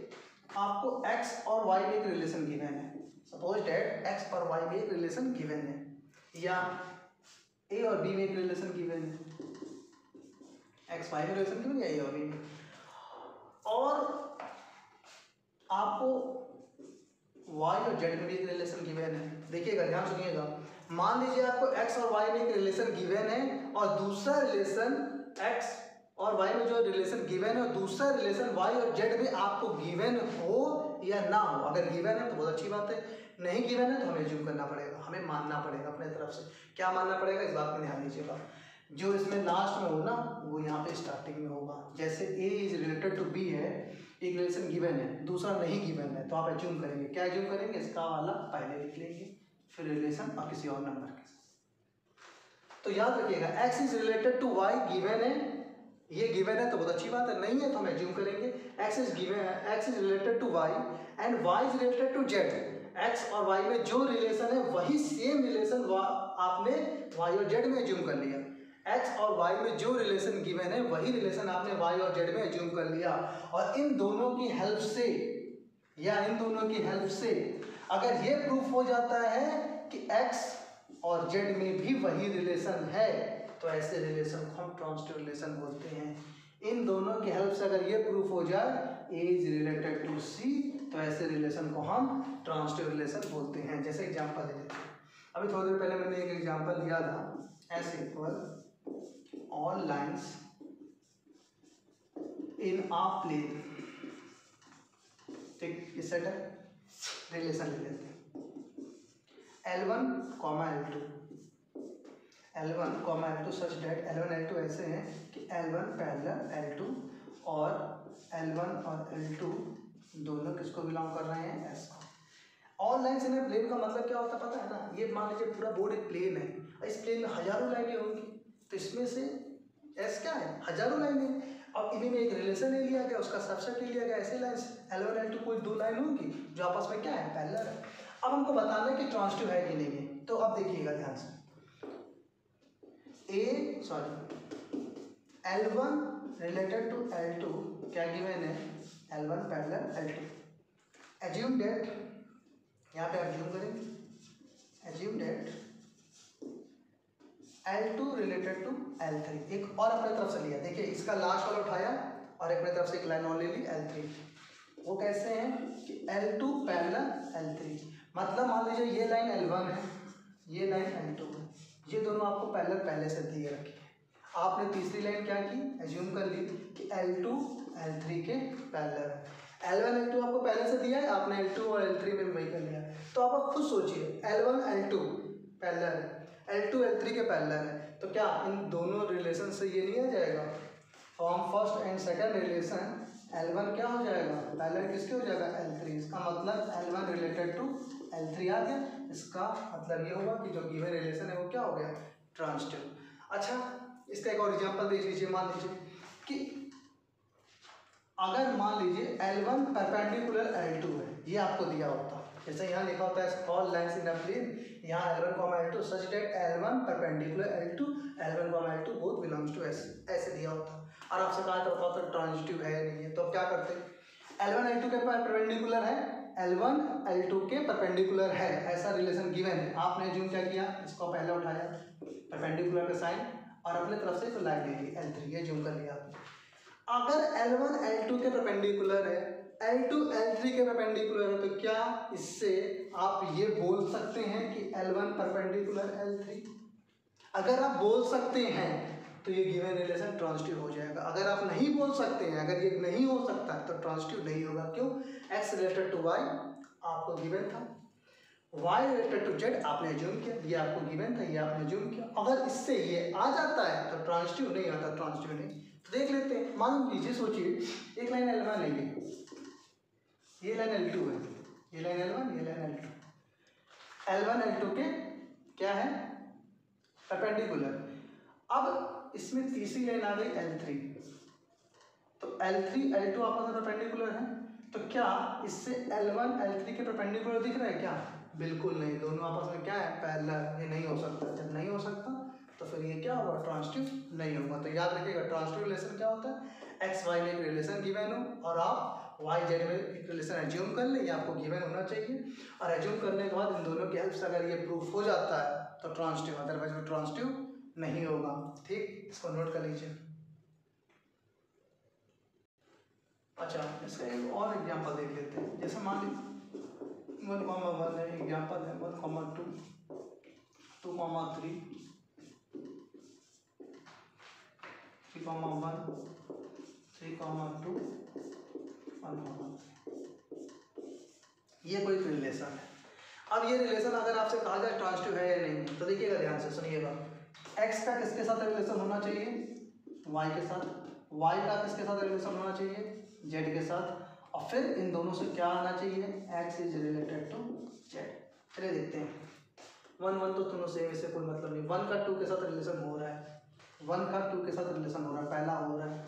आपको x और y में एक रिलेशन गिवन है। सपोज़ डेट x और y में एक रिलेशन गिवन है, या a और b में एक रिलेशन गिवन है। X, y में रिलेशन गिवन या a और b में? और आपको y और z में भी एक रिलेशन गिवन है। देखिएगा, ध्यान सुनिएगा। मान लीजिए आपको x और y में एक रिलेशन गिवन है और दूसरा रिलेशन x और y में जो रिलेशन गिवन है, और दूसरा रिलेशन y और z में आपको गिवन हो या ना हो। अगर गिवन है तो बहुत अच्छी बात है, नहीं गिवन है तो हमें जूम करना पड़ेगा, हमें मानना पड़ेगा अपने तरफ़ से। क्या मानना पड़ेगा? इस बात में ध्यान दीजिएगा। जो इसमें लास्ट में हो ना, वो यहाँ पे स्टार्टिंग में होगा। जैसे a is related to b है, एक रिलेशन गिवन है, दूसरा नहीं गिवन है तो आप एज्यूम करेंगे। क्या एज्यूम करेंगे? इसका वाला पहले लिख लेंगे, फिर रिलेशन और किसी और नंबर के साथ। तो याद रखिएगा, x is related to y given है। ये गिवन है तो बहुत अच्छी बात है, नहीं है तो हम एज्यूम करेंगे। X is given x is related to y and y is related to z x और y में जो रिलेशन है, वही सेम रिलेशन आपने y और z में एज्यूम कर लिया। X और y में जो रिलेशन गिवन है, वही रिलेशन आपने y और z में एज्यूम कर लिया। और इन दोनों की हेल्प से, या इन दोनों की हेल्प से, अगर ये प्रूफ हो जाता है कि x और z में भी वही रिलेशन है तो ऐसे रिलेशन को हम ट्रांसटिव रिलेशन बोलते हैं। इन दोनों की हेल्प से अगर ये प्रूफ हो जाए a is related to c तो ऐसे रिलेशन को हम ट्रांसटिव रिलेशन बोलते हैं, जैसे एग्ज़ाम्पल हैं। अभी थोड़ी देर पहले मैंने एक एग्ज़ाम्पल दिया था S equal all lines in a plane ठीक, ये सेट है? रिलेशन ले लेते हैं। L one comma L two L one comma L two such that L one L two ऐसे हैं कि L one parallel L two और एल वन और एल टू दोनों किसको बिलोंग कर रहे हैं? एस को। ऑल लाइन्स इन प्लेन का मतलब क्या होता पता है ना? ये मान लीजिए पूरा बोर्ड एक प्लेन है इस प्लेन में हज़ारों लाइनें होंगी। तो इसमें से एस क्या है? हज़ारों लाइनें। अब इन्हीं में एक रिलेशन ले लिया गया, उसका सबसेट ले लिया गया, ऐसे line L one L two कोई दो लाइन होंगी जो आपस में क्या है? पैरेलल है। अब हमको बताना है कि ट्रांसटिव है कि नहीं है। तो अब देखिएगा ध्यान से। ए sorry L one related to L two क्या गिवन है? L one parallel L two assume that यहाँ पे एज्यूम करेंगे। Assume that L two related to L three एक और अपने तरफ़ से लिया। देखिए, इसका लास्ट वाला उठाया और अपने तरफ़ से एक लाइन और ले ली एल थ्री वो कैसे हैं कि L two parallel L three मतलब मान लीजिए ये लाइन एल वन है, ये लाइन एल टू है, ये दोनों आपको पैरेलल पहले से दिए रखे हैं। आपने तीसरी लाइन क्या की? एज्यूम कर ली कि एल टू एल थ्री के है। एल वन एल टू आपको पहले से दिया है, आपने एल टू और एल थ्री में वही कर लिया तो आप अब खुद सोचिए L one L two parallel है एल टू एल थ्री के पैरेलल है। तो क्या इन दोनों रिलेशन से ये नहीं आ जाएगा? From first and second relation L one क्या हो जाएगा? पैरेलल किसके हो जाएगा? एल थ्री इसका मतलब L one related to L three आ गया। इसका मतलब ये होगा कि जो गिवन रिलेशन है वो क्या हो गया? ट्रांसटिव अच्छा इसका एक और एग्ज़ाम्पल देख लीजिए, मान लीजिए कि अगर मान लीजिए L one perpendicular L two है, ये आपको दिया होता। जैसे यहाँ लिखा होता है ऑल लाइंस इन प्लेन यहाँ L one comma L two such that L one perpendicular L two L one comma L two both belongs to ऐसे ऐसे दिया होता। और आपसे कहा जाता होता ट्रांजिटिव है नहीं है। तो अब क्या करते? एल वन एल टू के परपेंडिकुलर है एल वन एल टू के परपेंडिकुलर है, ऐसा रिलेशन गिवन है। आपने जूम क्या किया, इसको पहले उठाया परपेंडिकुलर का साइन और अपने तरफ़ से तो लाइन ले ली एल थ्री ये जूम कर लिया अगर एल वन एल टू के परपेंडिकुलर है एल टू एल थ्री के परपेंडिकुलर है तो क्या इससे आप ये बोल सकते हैं कि L one perpendicular L three अगर आप बोल सकते हैं तो ये गिवन रिलेशन ट्रांसटिव हो जाएगा। अगर आप नहीं बोल सकते हैं, अगर ये नहीं हो सकता तो ट्रांसटिव नहीं होगा। क्यों? एक्स रिलेटेड टू वाई आपको गिवन था। वाई रिलेटेड टू जेड आपने एज्यूम किया, ये आपको गिवन था, ये आपने एज्यूम किया। अगर इससे ये आ जाता है तो ट्रांसटिव नहीं आता ट्रांसटिव नहीं। तो देख लेते हैं। मान लीजिए, सोचिए, एक लाइन एल वन लेंगे ये। लाइन एल टू है। ये लाइन एल वन ये line L two L one L two के क्या है? परपेंडिकुलर अब इसमें तीसरी लाइन आ गई एल थ्री तो एल थ्री एल टू आपस में परपेंडिकुलर है। तो क्या इससे एल वन एल थ्री के परपेंडिकुलर दिख रहा है क्या? बिल्कुल नहीं। दोनों आपस में क्या है? पैरेलल ये नहीं हो सकता। जब नहीं हो सकता तो फिर ये क्या होगा? ट्रांसटिव नहीं होगा। तो याद रखिएगा ट्रांसटिव रिलेशन क्या होता है? एक्स वाई में एक रिलेशन गिवन हो और आप वाई जेड में एक रिलेशन एज्यूम कर ले। ये आपको गिवन होना चाहिए। और एज्यूम करने के बाद इन दोनों की हेल्प से अगर ये प्रूफ हो जाता है तो ट्रांसटिव अदरवाइज़ वो ट्रांसटिव नहीं होगा। ठीक? इसको नोट कर लीजिए। अच्छा इसका एक और एग्जांपल देख लेते हैं। जैसे मान लीजिए वन कॉमा वन है एग्जांपल है one comma two two comma three three comma one three comma two one comma three ये कोई रिलेशन है। अब ये रिलेशन अगर आपसे कहा जाए ट्रांसटिव है या नहीं तो देखिएगा ध्यान से, सुनिएगा। एक्स का किसके साथ रिलेशन होना चाहिए? वाई के साथ। वाई का किसके साथ रिलेशन होना चाहिए? जेड के साथ। और फिर इन दोनों से क्या आना चाहिए? X is related to z चलिए देखते हैं। वन वन तो दोनों सेम इससे कोई मतलब नहीं। वन का टू के साथ रिलेशन हो रहा है। वन का टू के साथ रिलेशन हो रहा है। पहला हो रहा है।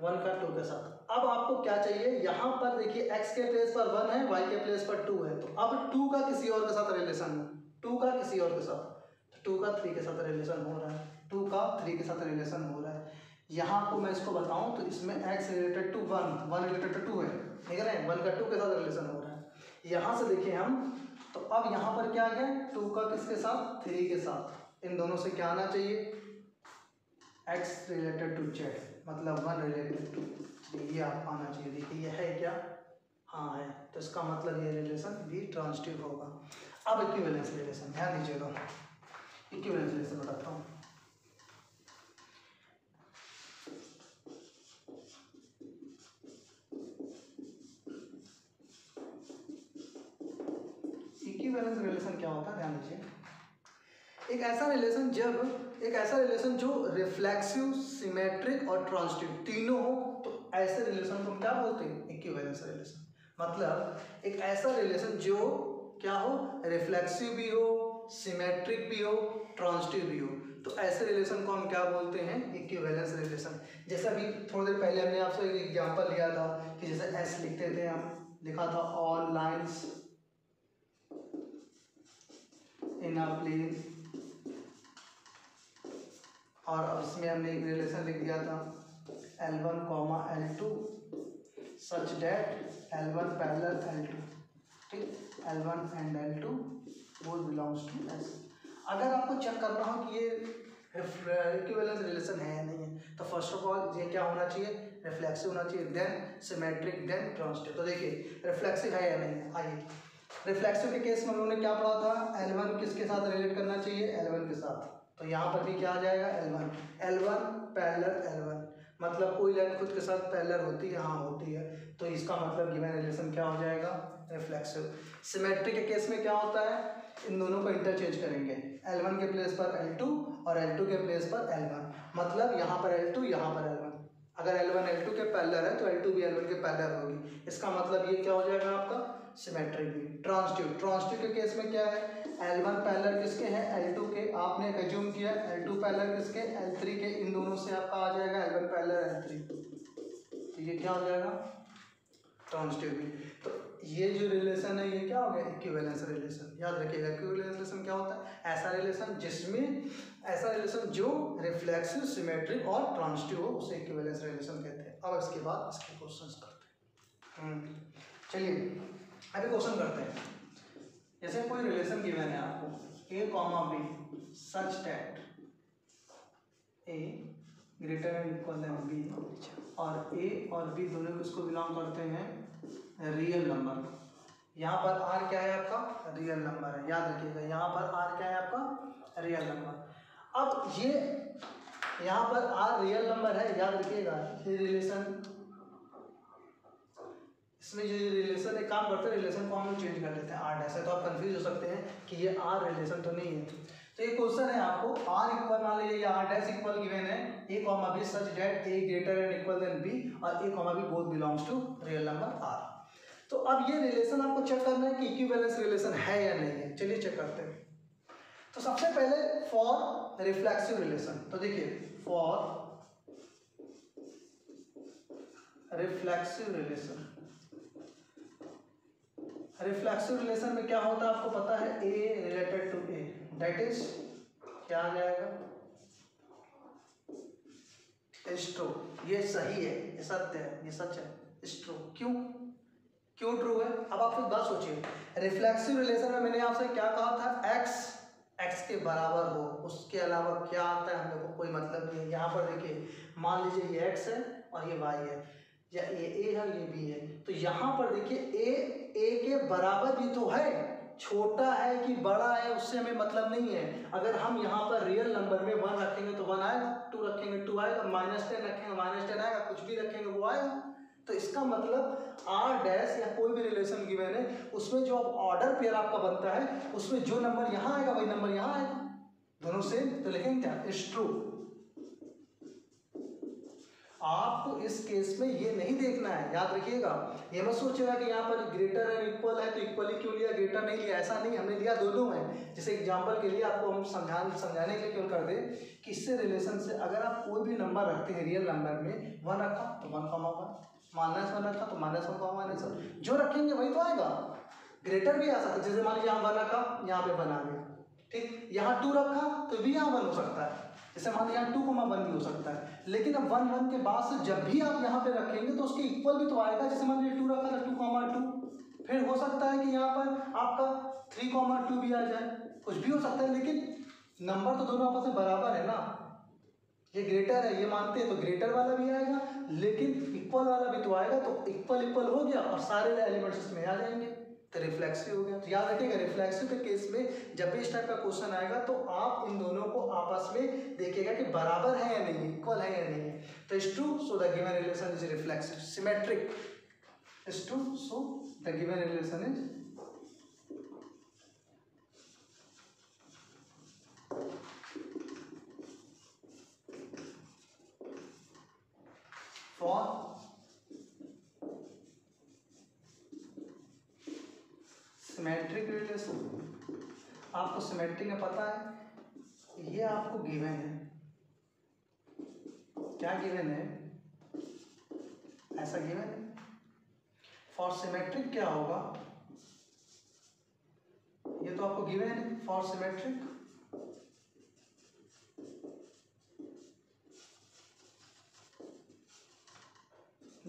वन का टू के साथ। अब आपको क्या चाहिए? यहाँ पर देखिए एक्स के प्लेस पर वन है वाई के प्लेस पर टू है। तो अब टू का किसी और के साथ रिलेशन है। टू का किसी और के साथ। टू का थ्री के साथ रिलेशन हो रहा है, टू का थ्री के साथ रिलेशन हो रहा है। यहाँ को मैं इसको बताऊँ तो इसमें x related to one one related to two है रहे हैं वन का टू के साथ रिलेशन हो रहा है। यहाँ से देखिए हम तो अब यहाँ पर क्या आ गया टू का किसके साथ? थ्री के साथ। इन दोनों से क्या आना चाहिए? एक्स रिलेटेड टू जेड मतलब वन रिलेटेड टू ये आप आना चाहिए। देखिए ये है क्या? हाँ है। तो इसका मतलब ये रिलेशन भी ट्रांसटिव होगा। अब इक्विवेलेंस रिलेशन ध्यान दीजिएगा। इक्विवेलेंस रिलेशन बताता हूँ इक्विवेलेंस रिलेशन क्या होता है ध्यान दीजिए। एक ऐसा रिलेशन जब, एक ऐसा रिलेशन जो रिफ्लेक्सिव सिमेट्रिक और ट्रांसटिव तीनों हो तो ऐसे रिलेशन को हम क्या बोलते हैं? इक्विवेलेंस रिलेशन मतलब एक ऐसा रिलेशन जो क्या हो? रिफ्लेक्सिव भी हो सिमेट्रिक भी हो ट्रांसटिव भी हो। तो ऐसे रिलेशन को हम क्या बोलते हैं? इक्विवेलेंस रिलेशन जैसे अभी थोड़ी देर पहले हमने आपसे एक एग्जांपल लिया था कि जैसे एस लिखते थे हम, लिखा था all lines in a plane और अब इसमें हमने एक रिलेशन लिख दिया था L one comma L two such that L one parallel L two ठीक? L one and L two both belongs to S अगर आपको चेक करना हो कि ये इक्विवेलेंस रिलेशन है या नहीं है तो फ़र्स्ट ऑफ़ ऑल ये क्या होना चाहिए? रिफ्लेक्सिव होना चाहिए देन सिमेट्रिक देन ट्रांसटिव तो देखिए रिफ्लेक्सिव है या नहीं? आइए। रिफ्लेक्सिव के केस में हम लोगों ने क्या पढ़ा था? एल वन किसके साथ रिलेट करना चाहिए? एल वन के साथ। तो यहाँ पर भी क्या आ जाएगा? L one L one parallel L one मतलब कोई लाइन खुद के साथ पैरेलल होती है? हाँ होती है। तो इसका मतलब गिवन रिलेशन क्या हो जाएगा? रिफ्लेक्सिव सिमेट्रिक के केस में क्या होता है? इन दोनों को इंटरचेंज करेंगे। L1 के प्लेस पर L2 और L2 के प्लेस पर L1 मतलब यहाँ पर L2 यहाँ पर L1 अगर L1 L2 के पैरेलल है तो L2 भी L1 के पैरेलल होगी। इसका मतलब ये क्या हो जाएगा आपका? सिमेट्रिक भी। ट्रांसटिव ट्रांसटिव के केस में क्या है? L1 पैरेलल किसके हैं? L2 के। आपने एज्यूम किया L2 पैरेलल किसके? L3 के। इन दोनों से आपका आ जाएगा L1 पैरेलल L3 तो ये क्या हो जाएगा? भी तो ये जो रिलेशन है ये क्या हो गया? इक्विवेलेंस रिलेशन याद रखिएगा इक्विवेलेंस रिलेशन क्या होता है? ऐसा रिलेशन जिसमें ऐसा रिलेशन जो रिफ्लेक्सिव सिमेट्रिक और ट्रांसटिव हो उसे इक्विवेलेंस रिलेशन कहते हैं। अब इसके बाद इसके क्वेश्चंस करते हैं। हम्म, चलिए अभी क्वेश्चन करते हैं। जैसे कोई रिलेशन गिवन है आपको a comma b such that a greater and equal than b और ए और बी दोनों किसको बिलोंग करते हैं? रियल नंबर यहाँ पर आर क्या है आपका? रियल नंबर है। याद रखिएगा, यहाँ पर आर क्या है आपका? रियल नंबर अब ये, यहाँ पर आर रियल नंबर है, याद रखिएगा, ये रिलेशन इसमें जो रिलेशन एक काम करते हैं रिलेशन को हम चेंज कर लेते हैं आर ऐसे तो आप कंफ्यूज हो सकते हैं कि ये आर रिलेशन तो नहीं है। तो ये क्वेश्चन है आपको आर इक्वल मान लीजिए आर डैश इक्वल गिवन है a comma b such that a greater and equal than b और a comma b both belongs to real number R तो अब ये रिलेशन आपको चेक करना है कि इक्विवेलेंस रिलेशन है या नहीं है। चलिए चेक करते हैं। तो सबसे पहले फॉर रिफ्लेक्सिव रिलेशन तो देखिए for reflexive relation reflexive relation में क्या होता है आपको पता है? A related to a that is क्या आ जाएगा? स्ट्रो ये सही है, ये सत्य है, ये सच है। स्ट्रो क्यों? क्यों ट्रू है? अब आप एक बात सोचिए। रिफ्लेक्सिव रिलेशन में मैंने आपसे क्या कहा था? एक्स एक्स के बराबर हो। उसके अलावा क्या आता है? हम लोग को कोई मतलब नहीं है। यहाँ पर देखिए, मान लीजिए ये एक्स है और ये वाई है। या ये ए है ये बी है। तो यहाँ पर देखिए ए ए के बराबर भी तो है। छोटा है कि बड़ा है, उससे हमें मतलब नहीं है। अगर हम यहाँ पर रियल नंबर में वन रखेंगे तो वन आएगा टू रखेंगे टू आएगा माइनस टेन रखेंगे माइनस टेन आएगा, कुछ भी रखेंगे, वो आएगा। तो इसका मतलब आर डैश या कोई भी रिलेशन गिवन है उसमें जो अब ऑर्डर पेयर आपका बनता है, उसमें जो नंबर यहाँ आएगा, वही नंबर यहाँ आएगा। दोनों सेम तो लिखेंगे क्या? इज़ ट्रू आपको इस केस में ये नहीं देखना है। याद रखिएगा, ये मत सोचेगा कि यहाँ पर ग्रेटर एंड इक्वल है तो इक्वली क्यों लिया ग्रेटर नहीं लिया, ऐसा नहीं, हमने लिया दोनों है जैसे एग्जांपल के लिए आपको हम समझा समझाने के लिए क्यों कर दे कि इससे रिलेशन से अगर आप कोई भी नंबर रखते हैं रियल नंबर में वन रखा तो one comma one minus one रखा तो माइनस वन कमा माइनस जो रखेंगे वही तो आएगा। ग्रेटर भी आ सकता है, जैसे मान लीजिए यहाँ वन रखा, यहाँ पे आ गया। ठीक? यहाँ टू रखा तो भी यहाँ वन हो सकता है। जैसे मान यहाँ टू कोमा वन भी हो सकता है। लेकिन अब वन वन के बाद से जब भी आप यहाँ पे रखेंगे तो उसके इक्वल भी तो आएगा। जैसे मान लीजिए टू रखा था टू कॉमा टू फिर हो सकता है कि यहाँ पर आपका थ्री कॉमा टू भी आ जाए। कुछ भी हो सकता है, लेकिन नंबर तो दोनों आपस में बराबर है ना। ये ग्रेटर है, ये मानते हैं तो ग्रेटर वाला भी आएगा। लेकिन इक्वल वाला भी तो आएगा तो इक्वल इक्वल हो गया और सारे एलिमेंट्स इसमें आ जाएँगे। तो रिफ्लेक्सिव हो गया। तो याद रखिएगा रिफ्लेक्सिव के केस में जब भी इस टाइप का क्वेश्चन आएगा तो आप इन दोनों को आपस में देखिएगा कि बराबर है या नहीं इक्वल है या नहीं। तो is true so the given relation is reflexive symmetric is true so the given relation is for symmetric relation आपको सिमेट्रिक में पता है ये आपको गिवन है क्या गिवन है ऐसा गिवन है फॉर सिमेट्रिक क्या होगा ये तो आपको गिवन है for symmetric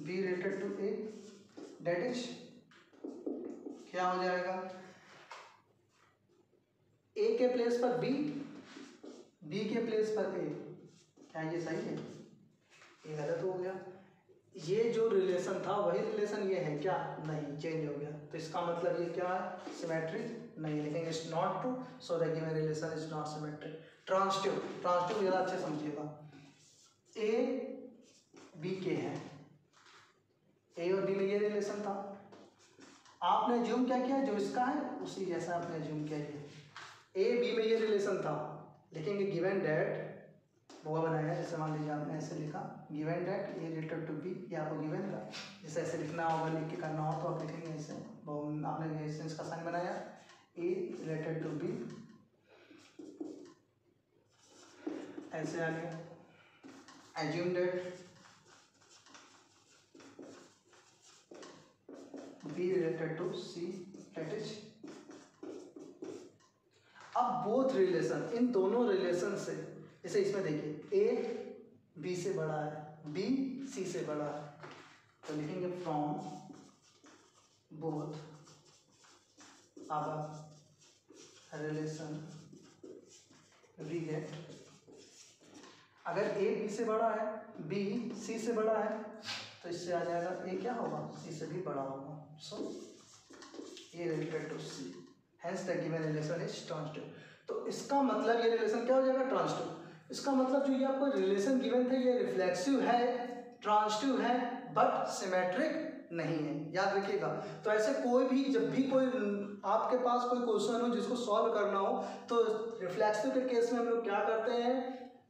b related to a that is क्या हो जाएगा ए के प्लेस पर बी बी के प्लेस पर ए क्या ये सही है ये गलत हो गया ये जो रिलेशन था वही रिलेशन ये है क्या? नहीं चेंज हो गया। तो इसका मतलब ये क्या है? सिमेट्रिक नहीं लेकिन it's not true so that given relation is not symmetric transitive transitive ज़्यादा अच्छे समझिएगा। ए बी के है। ए और बी में ये रिलेशन था। आपने ज्यूम क्या किया? जो इसका है, उसी जैसा आपने ज्यूम किया ए बी में ये रिलेशन था। लिखेंगे गिवन डेट वो बनाया जैसे मान लीजिए आपने ऐसे लिखा given that a related to b ये आपको गिवन था जैसे ऐसे लिखना होगा, लिख के करना हो तो आप लिखेंगे ऐसे। आपने जैसे इसका साइन बनाया ए रिलेटेड टू बी ऐसे आ गया assume that b related to c that is. अब बोथ रिलेशन इन दोनों रिलेशन से, जैसे इसमें देखिए ए बी से बड़ा है बी सी से बड़ा है। तो लिखेंगे फ्रॉम बोथ अब रिलेशन वी गेट अगर ए बी से बड़ा है बी सी से बड़ा है तो इससे आ जाएगा ए क्या होगा? सी से भी बड़ा होगा। So a related to c hence the given relation is transitive तो इसका मतलब ये रिलेशन क्या हो जाएगा? ट्रांसटिव इसका मतलब जो ये आपको रिलेशन गिवन था, ये रिफ्लेक्सिव है ट्रांसटिव है बट सिमेट्रिक नहीं है। याद रखिएगा। तो ऐसे कोई भी, जब भी कोई आपके पास कोई क्वेश्चन हो, जिसको सॉल्व करना हो तो रिफ्लेक्सिव के केस में हम लोग क्या करते हैं?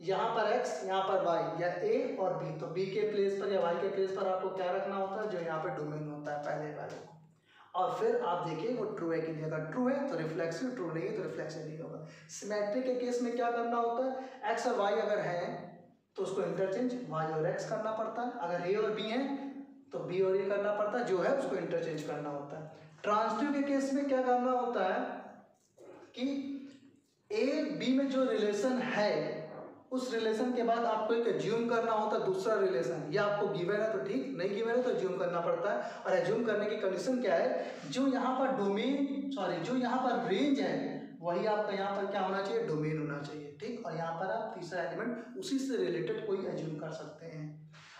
यहाँ पर x, यहाँ पर y, या a और b तो b के प्लेस पर या y के प्लेस पर आपको क्या रखना होता है? जो यहाँ पर डोमेन होता है, पहले वाले को। और फिर आप देखिए वो ट्रू है कि अगर ट्रू है तो रिफ्लेक्सिव ट्रू नहीं है तो रिफ्लेक्सिव नहीं होगा। सिमेट्रिक के केस में क्या करना होता है? एक्स और वाई अगर है तो उसको इंटरचेंज वाई और एक्स करना पड़ता है। अगर ए और बी है तो बी और ए करना पड़ता है। जो है, उसको इंटरचेंज करना होता है। ट्रांसटिव के केस में क्या करना होता है कि ए बी में जो रिलेशन है, उस रिलेशन के बाद आपको एक एज्यूम करना होता है, दूसरा रिलेशन या आपको गिवन है तो ठीक। नहीं गिवन है तो एज्यूम करना पड़ता है। और एज्यूम करने की कंडीशन क्या है? जो यहाँ पर डोमेन सॉरी जो यहाँ पर रेंज है वही आपका यहाँ पर क्या होना चाहिए? डोमेन होना चाहिए, ठीक? और यहाँ पर आप तीसरा एलिमेंट उसी से रिलेटेड कोई एज्यूम कर सकते हैं।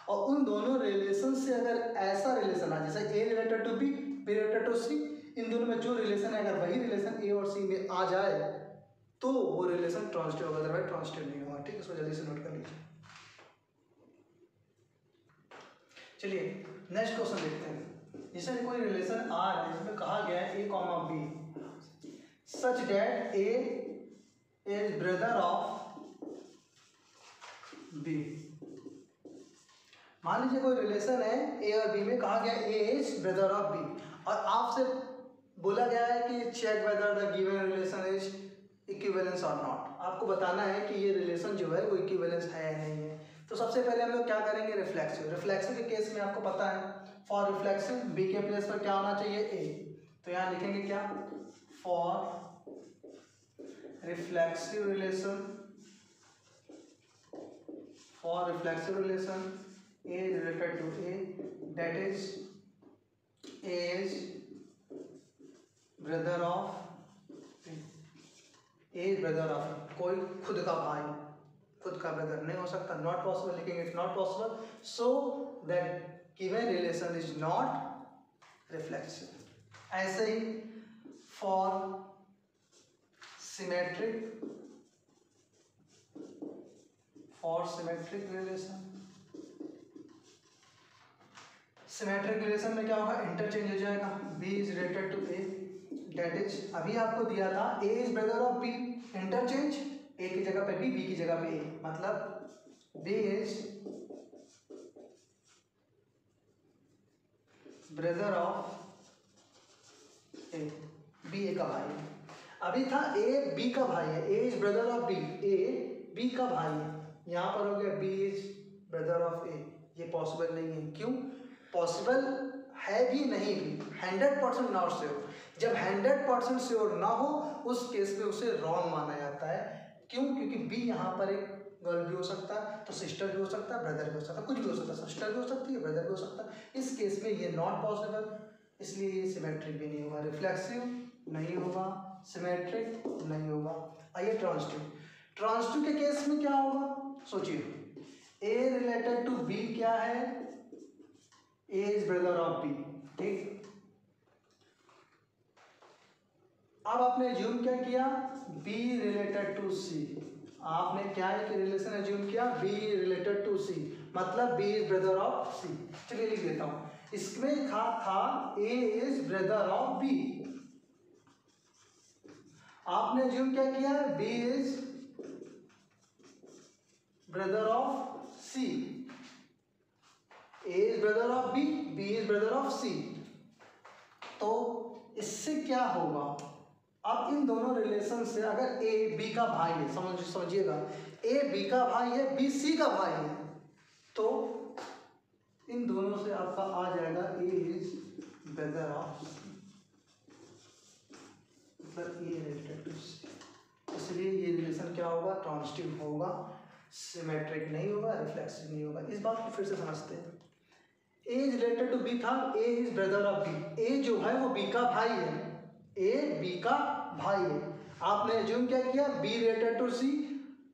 और उन दोनों रिलेशन से अगर ऐसा रिलेशन आ जैसे a related to b b related to c इन दोनों में जो रिलेशन है, अगर वही रिलेशन ए और सी में आ जाए तो वो रिलेशन ट्रांसटिव होगा अदरवाइज़ ट्रांसटिव नहीं होगा, ठीक? है इसको जल्दी से नोट कर लीजिए। चलिए नेक्स्ट क्वेश्चन देखते हैं। जैसे कोई रिलेशन आ रहा है, जिसमें कहा गया है a comma b such that a is brother of b मान लीजिए कोई रिलेशन है ए और बी में, कहा गया a is brother of b और आपसे बोला गया है कि check whether the given relation is equivalence और नॉट आपको बताना है कि ये रिलेशन जो है वो इक्विवेलेंस है या नहीं है। तो सबसे पहले हम लोग क्या करेंगे? रिफ्लेक्सिव रिफ्लेक्सिव के केस में आपको पता है। फॉर रिफ्लेक्सिव बी के प्लेस पर क्या होना चाहिए? ए तो यहाँ लिखेंगे क्या? For reflexive relation for reflexive relation a related to a that is a is brother of a brother of कोई खुद का भाई, खुद का ब्रदर नहीं हो सकता नॉट पॉसिबल लेकिन it's not possible so that given relation is not reflexive ऐसे ही for symmetric for symmetric relation symmetric relation में क्या होगा? इंटरचेंज हो जाएगा। B is related to a that is अभी आपको दिया था a is brother of b interchange a की जगह पे बी बी की जगह पे ए मतलब B is brother of A B A का भाई अभी था ए बी का भाई है। A is brother of B A B का भाई है। यहाँ पर हो गया B is brother of A ये पॉसिबल नहीं है। क्यों? पॉसिबल है भी नहीं भी। हंड्रेड परसेंट नॉट श्योर जब हंड्रेड परसेंट श्योर ना हो, उस केस में उसे रॉन्ग माना जाता है। क्यों? क्योंकि बी यहाँ पर एक गर्ल भी हो सकता है तो सिस्टर भी हो सकता है ब्रदर भी हो सकता है, कुछ भी हो सकता है। सिस्टर भी हो सकती है ब्रदर भी हो सकता है। इस केस में ये नॉट पॉसिबल इसलिए ये सिमेट्रिक भी नहीं होगा रिफ्लेक्सिव नहीं होगा सिमेट्रिक नहीं होगा। आइए ट्रांसटिव ट्रांसटिव के केस में क्या होगा? सोचिए। ए रिलेटेड टू बी क्या है? A is brother of B ठीक? अब आपने एज्यूम क्या किया? बी रिलेटेड टू सी आपने क्या एक रिलेशन एज्यूम किया? बी रिलेटेड टू सी मतलब B is brother of C चलिए लिख देता हूँ। इसमें था था A is brother of B आपने एज्यूम क्या किया? B is brother of C A is brother of B B is brother of C तो इससे क्या होगा? अब इन दोनों रिलेशन से अगर ए बी का भाई है, समझ, समझिएगा। ए बी का भाई है बी सी का भाई है तो इन दोनों से आपका आ जाएगा ए इज़ ब्रदर ऑफ़ मतलब ए रिलेटेड टू इसलिए ये रिलेशन क्या होगा? ट्रांसटिव होगा सिमेट्रिक नहीं होगा रिफ्लेक्सिव नहीं होगा। इस बात को फिर से समझते हैं। A is related to B था A is brother of B A जो है वो बी का भाई है। ए बी का भाई है। आपने एज्यूम क्या किया? बी रिलेटेड टू सी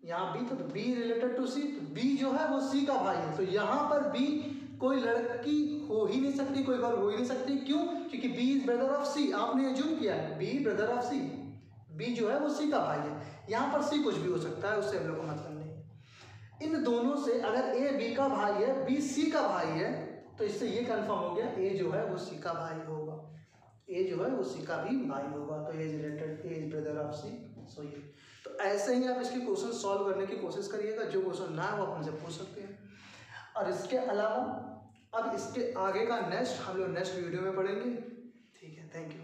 यहाँ बी तो B related to C B जो है वो सी का भाई है। तो यहाँ पर बी कोई लड़की हो ही नहीं सकती, कोई गर्ल हो ही नहीं सकती। क्यों? क्योंकि B is brother of C आपने एज्यूम किया है B brother of C B जो है वो सी का भाई है। यहाँ पर सी कुछ भी हो सकता है, उससे हम लोग को मतलब नहीं। इन दोनों से अगर ए बी का भाई है बी सी का भाई है तो इससे ये कंफर्म हो गया ए जो है वो सी का भाई होगा। ए जो है वो सी का भी भाई होगा। तो as related as brother of C so ये। तो ऐसे ही आप इसके क्वेश्चन सॉल्व करने की कोशिश करिएगा। जो क्वेश्चन ना है वो आप हमसे पूछ सकते हैं। और इसके अलावा अब इसके आगे का नेक्स्ट हम लोग नेक्स्ट वीडियो में पढ़ेंगे। ठीक है थैंक यू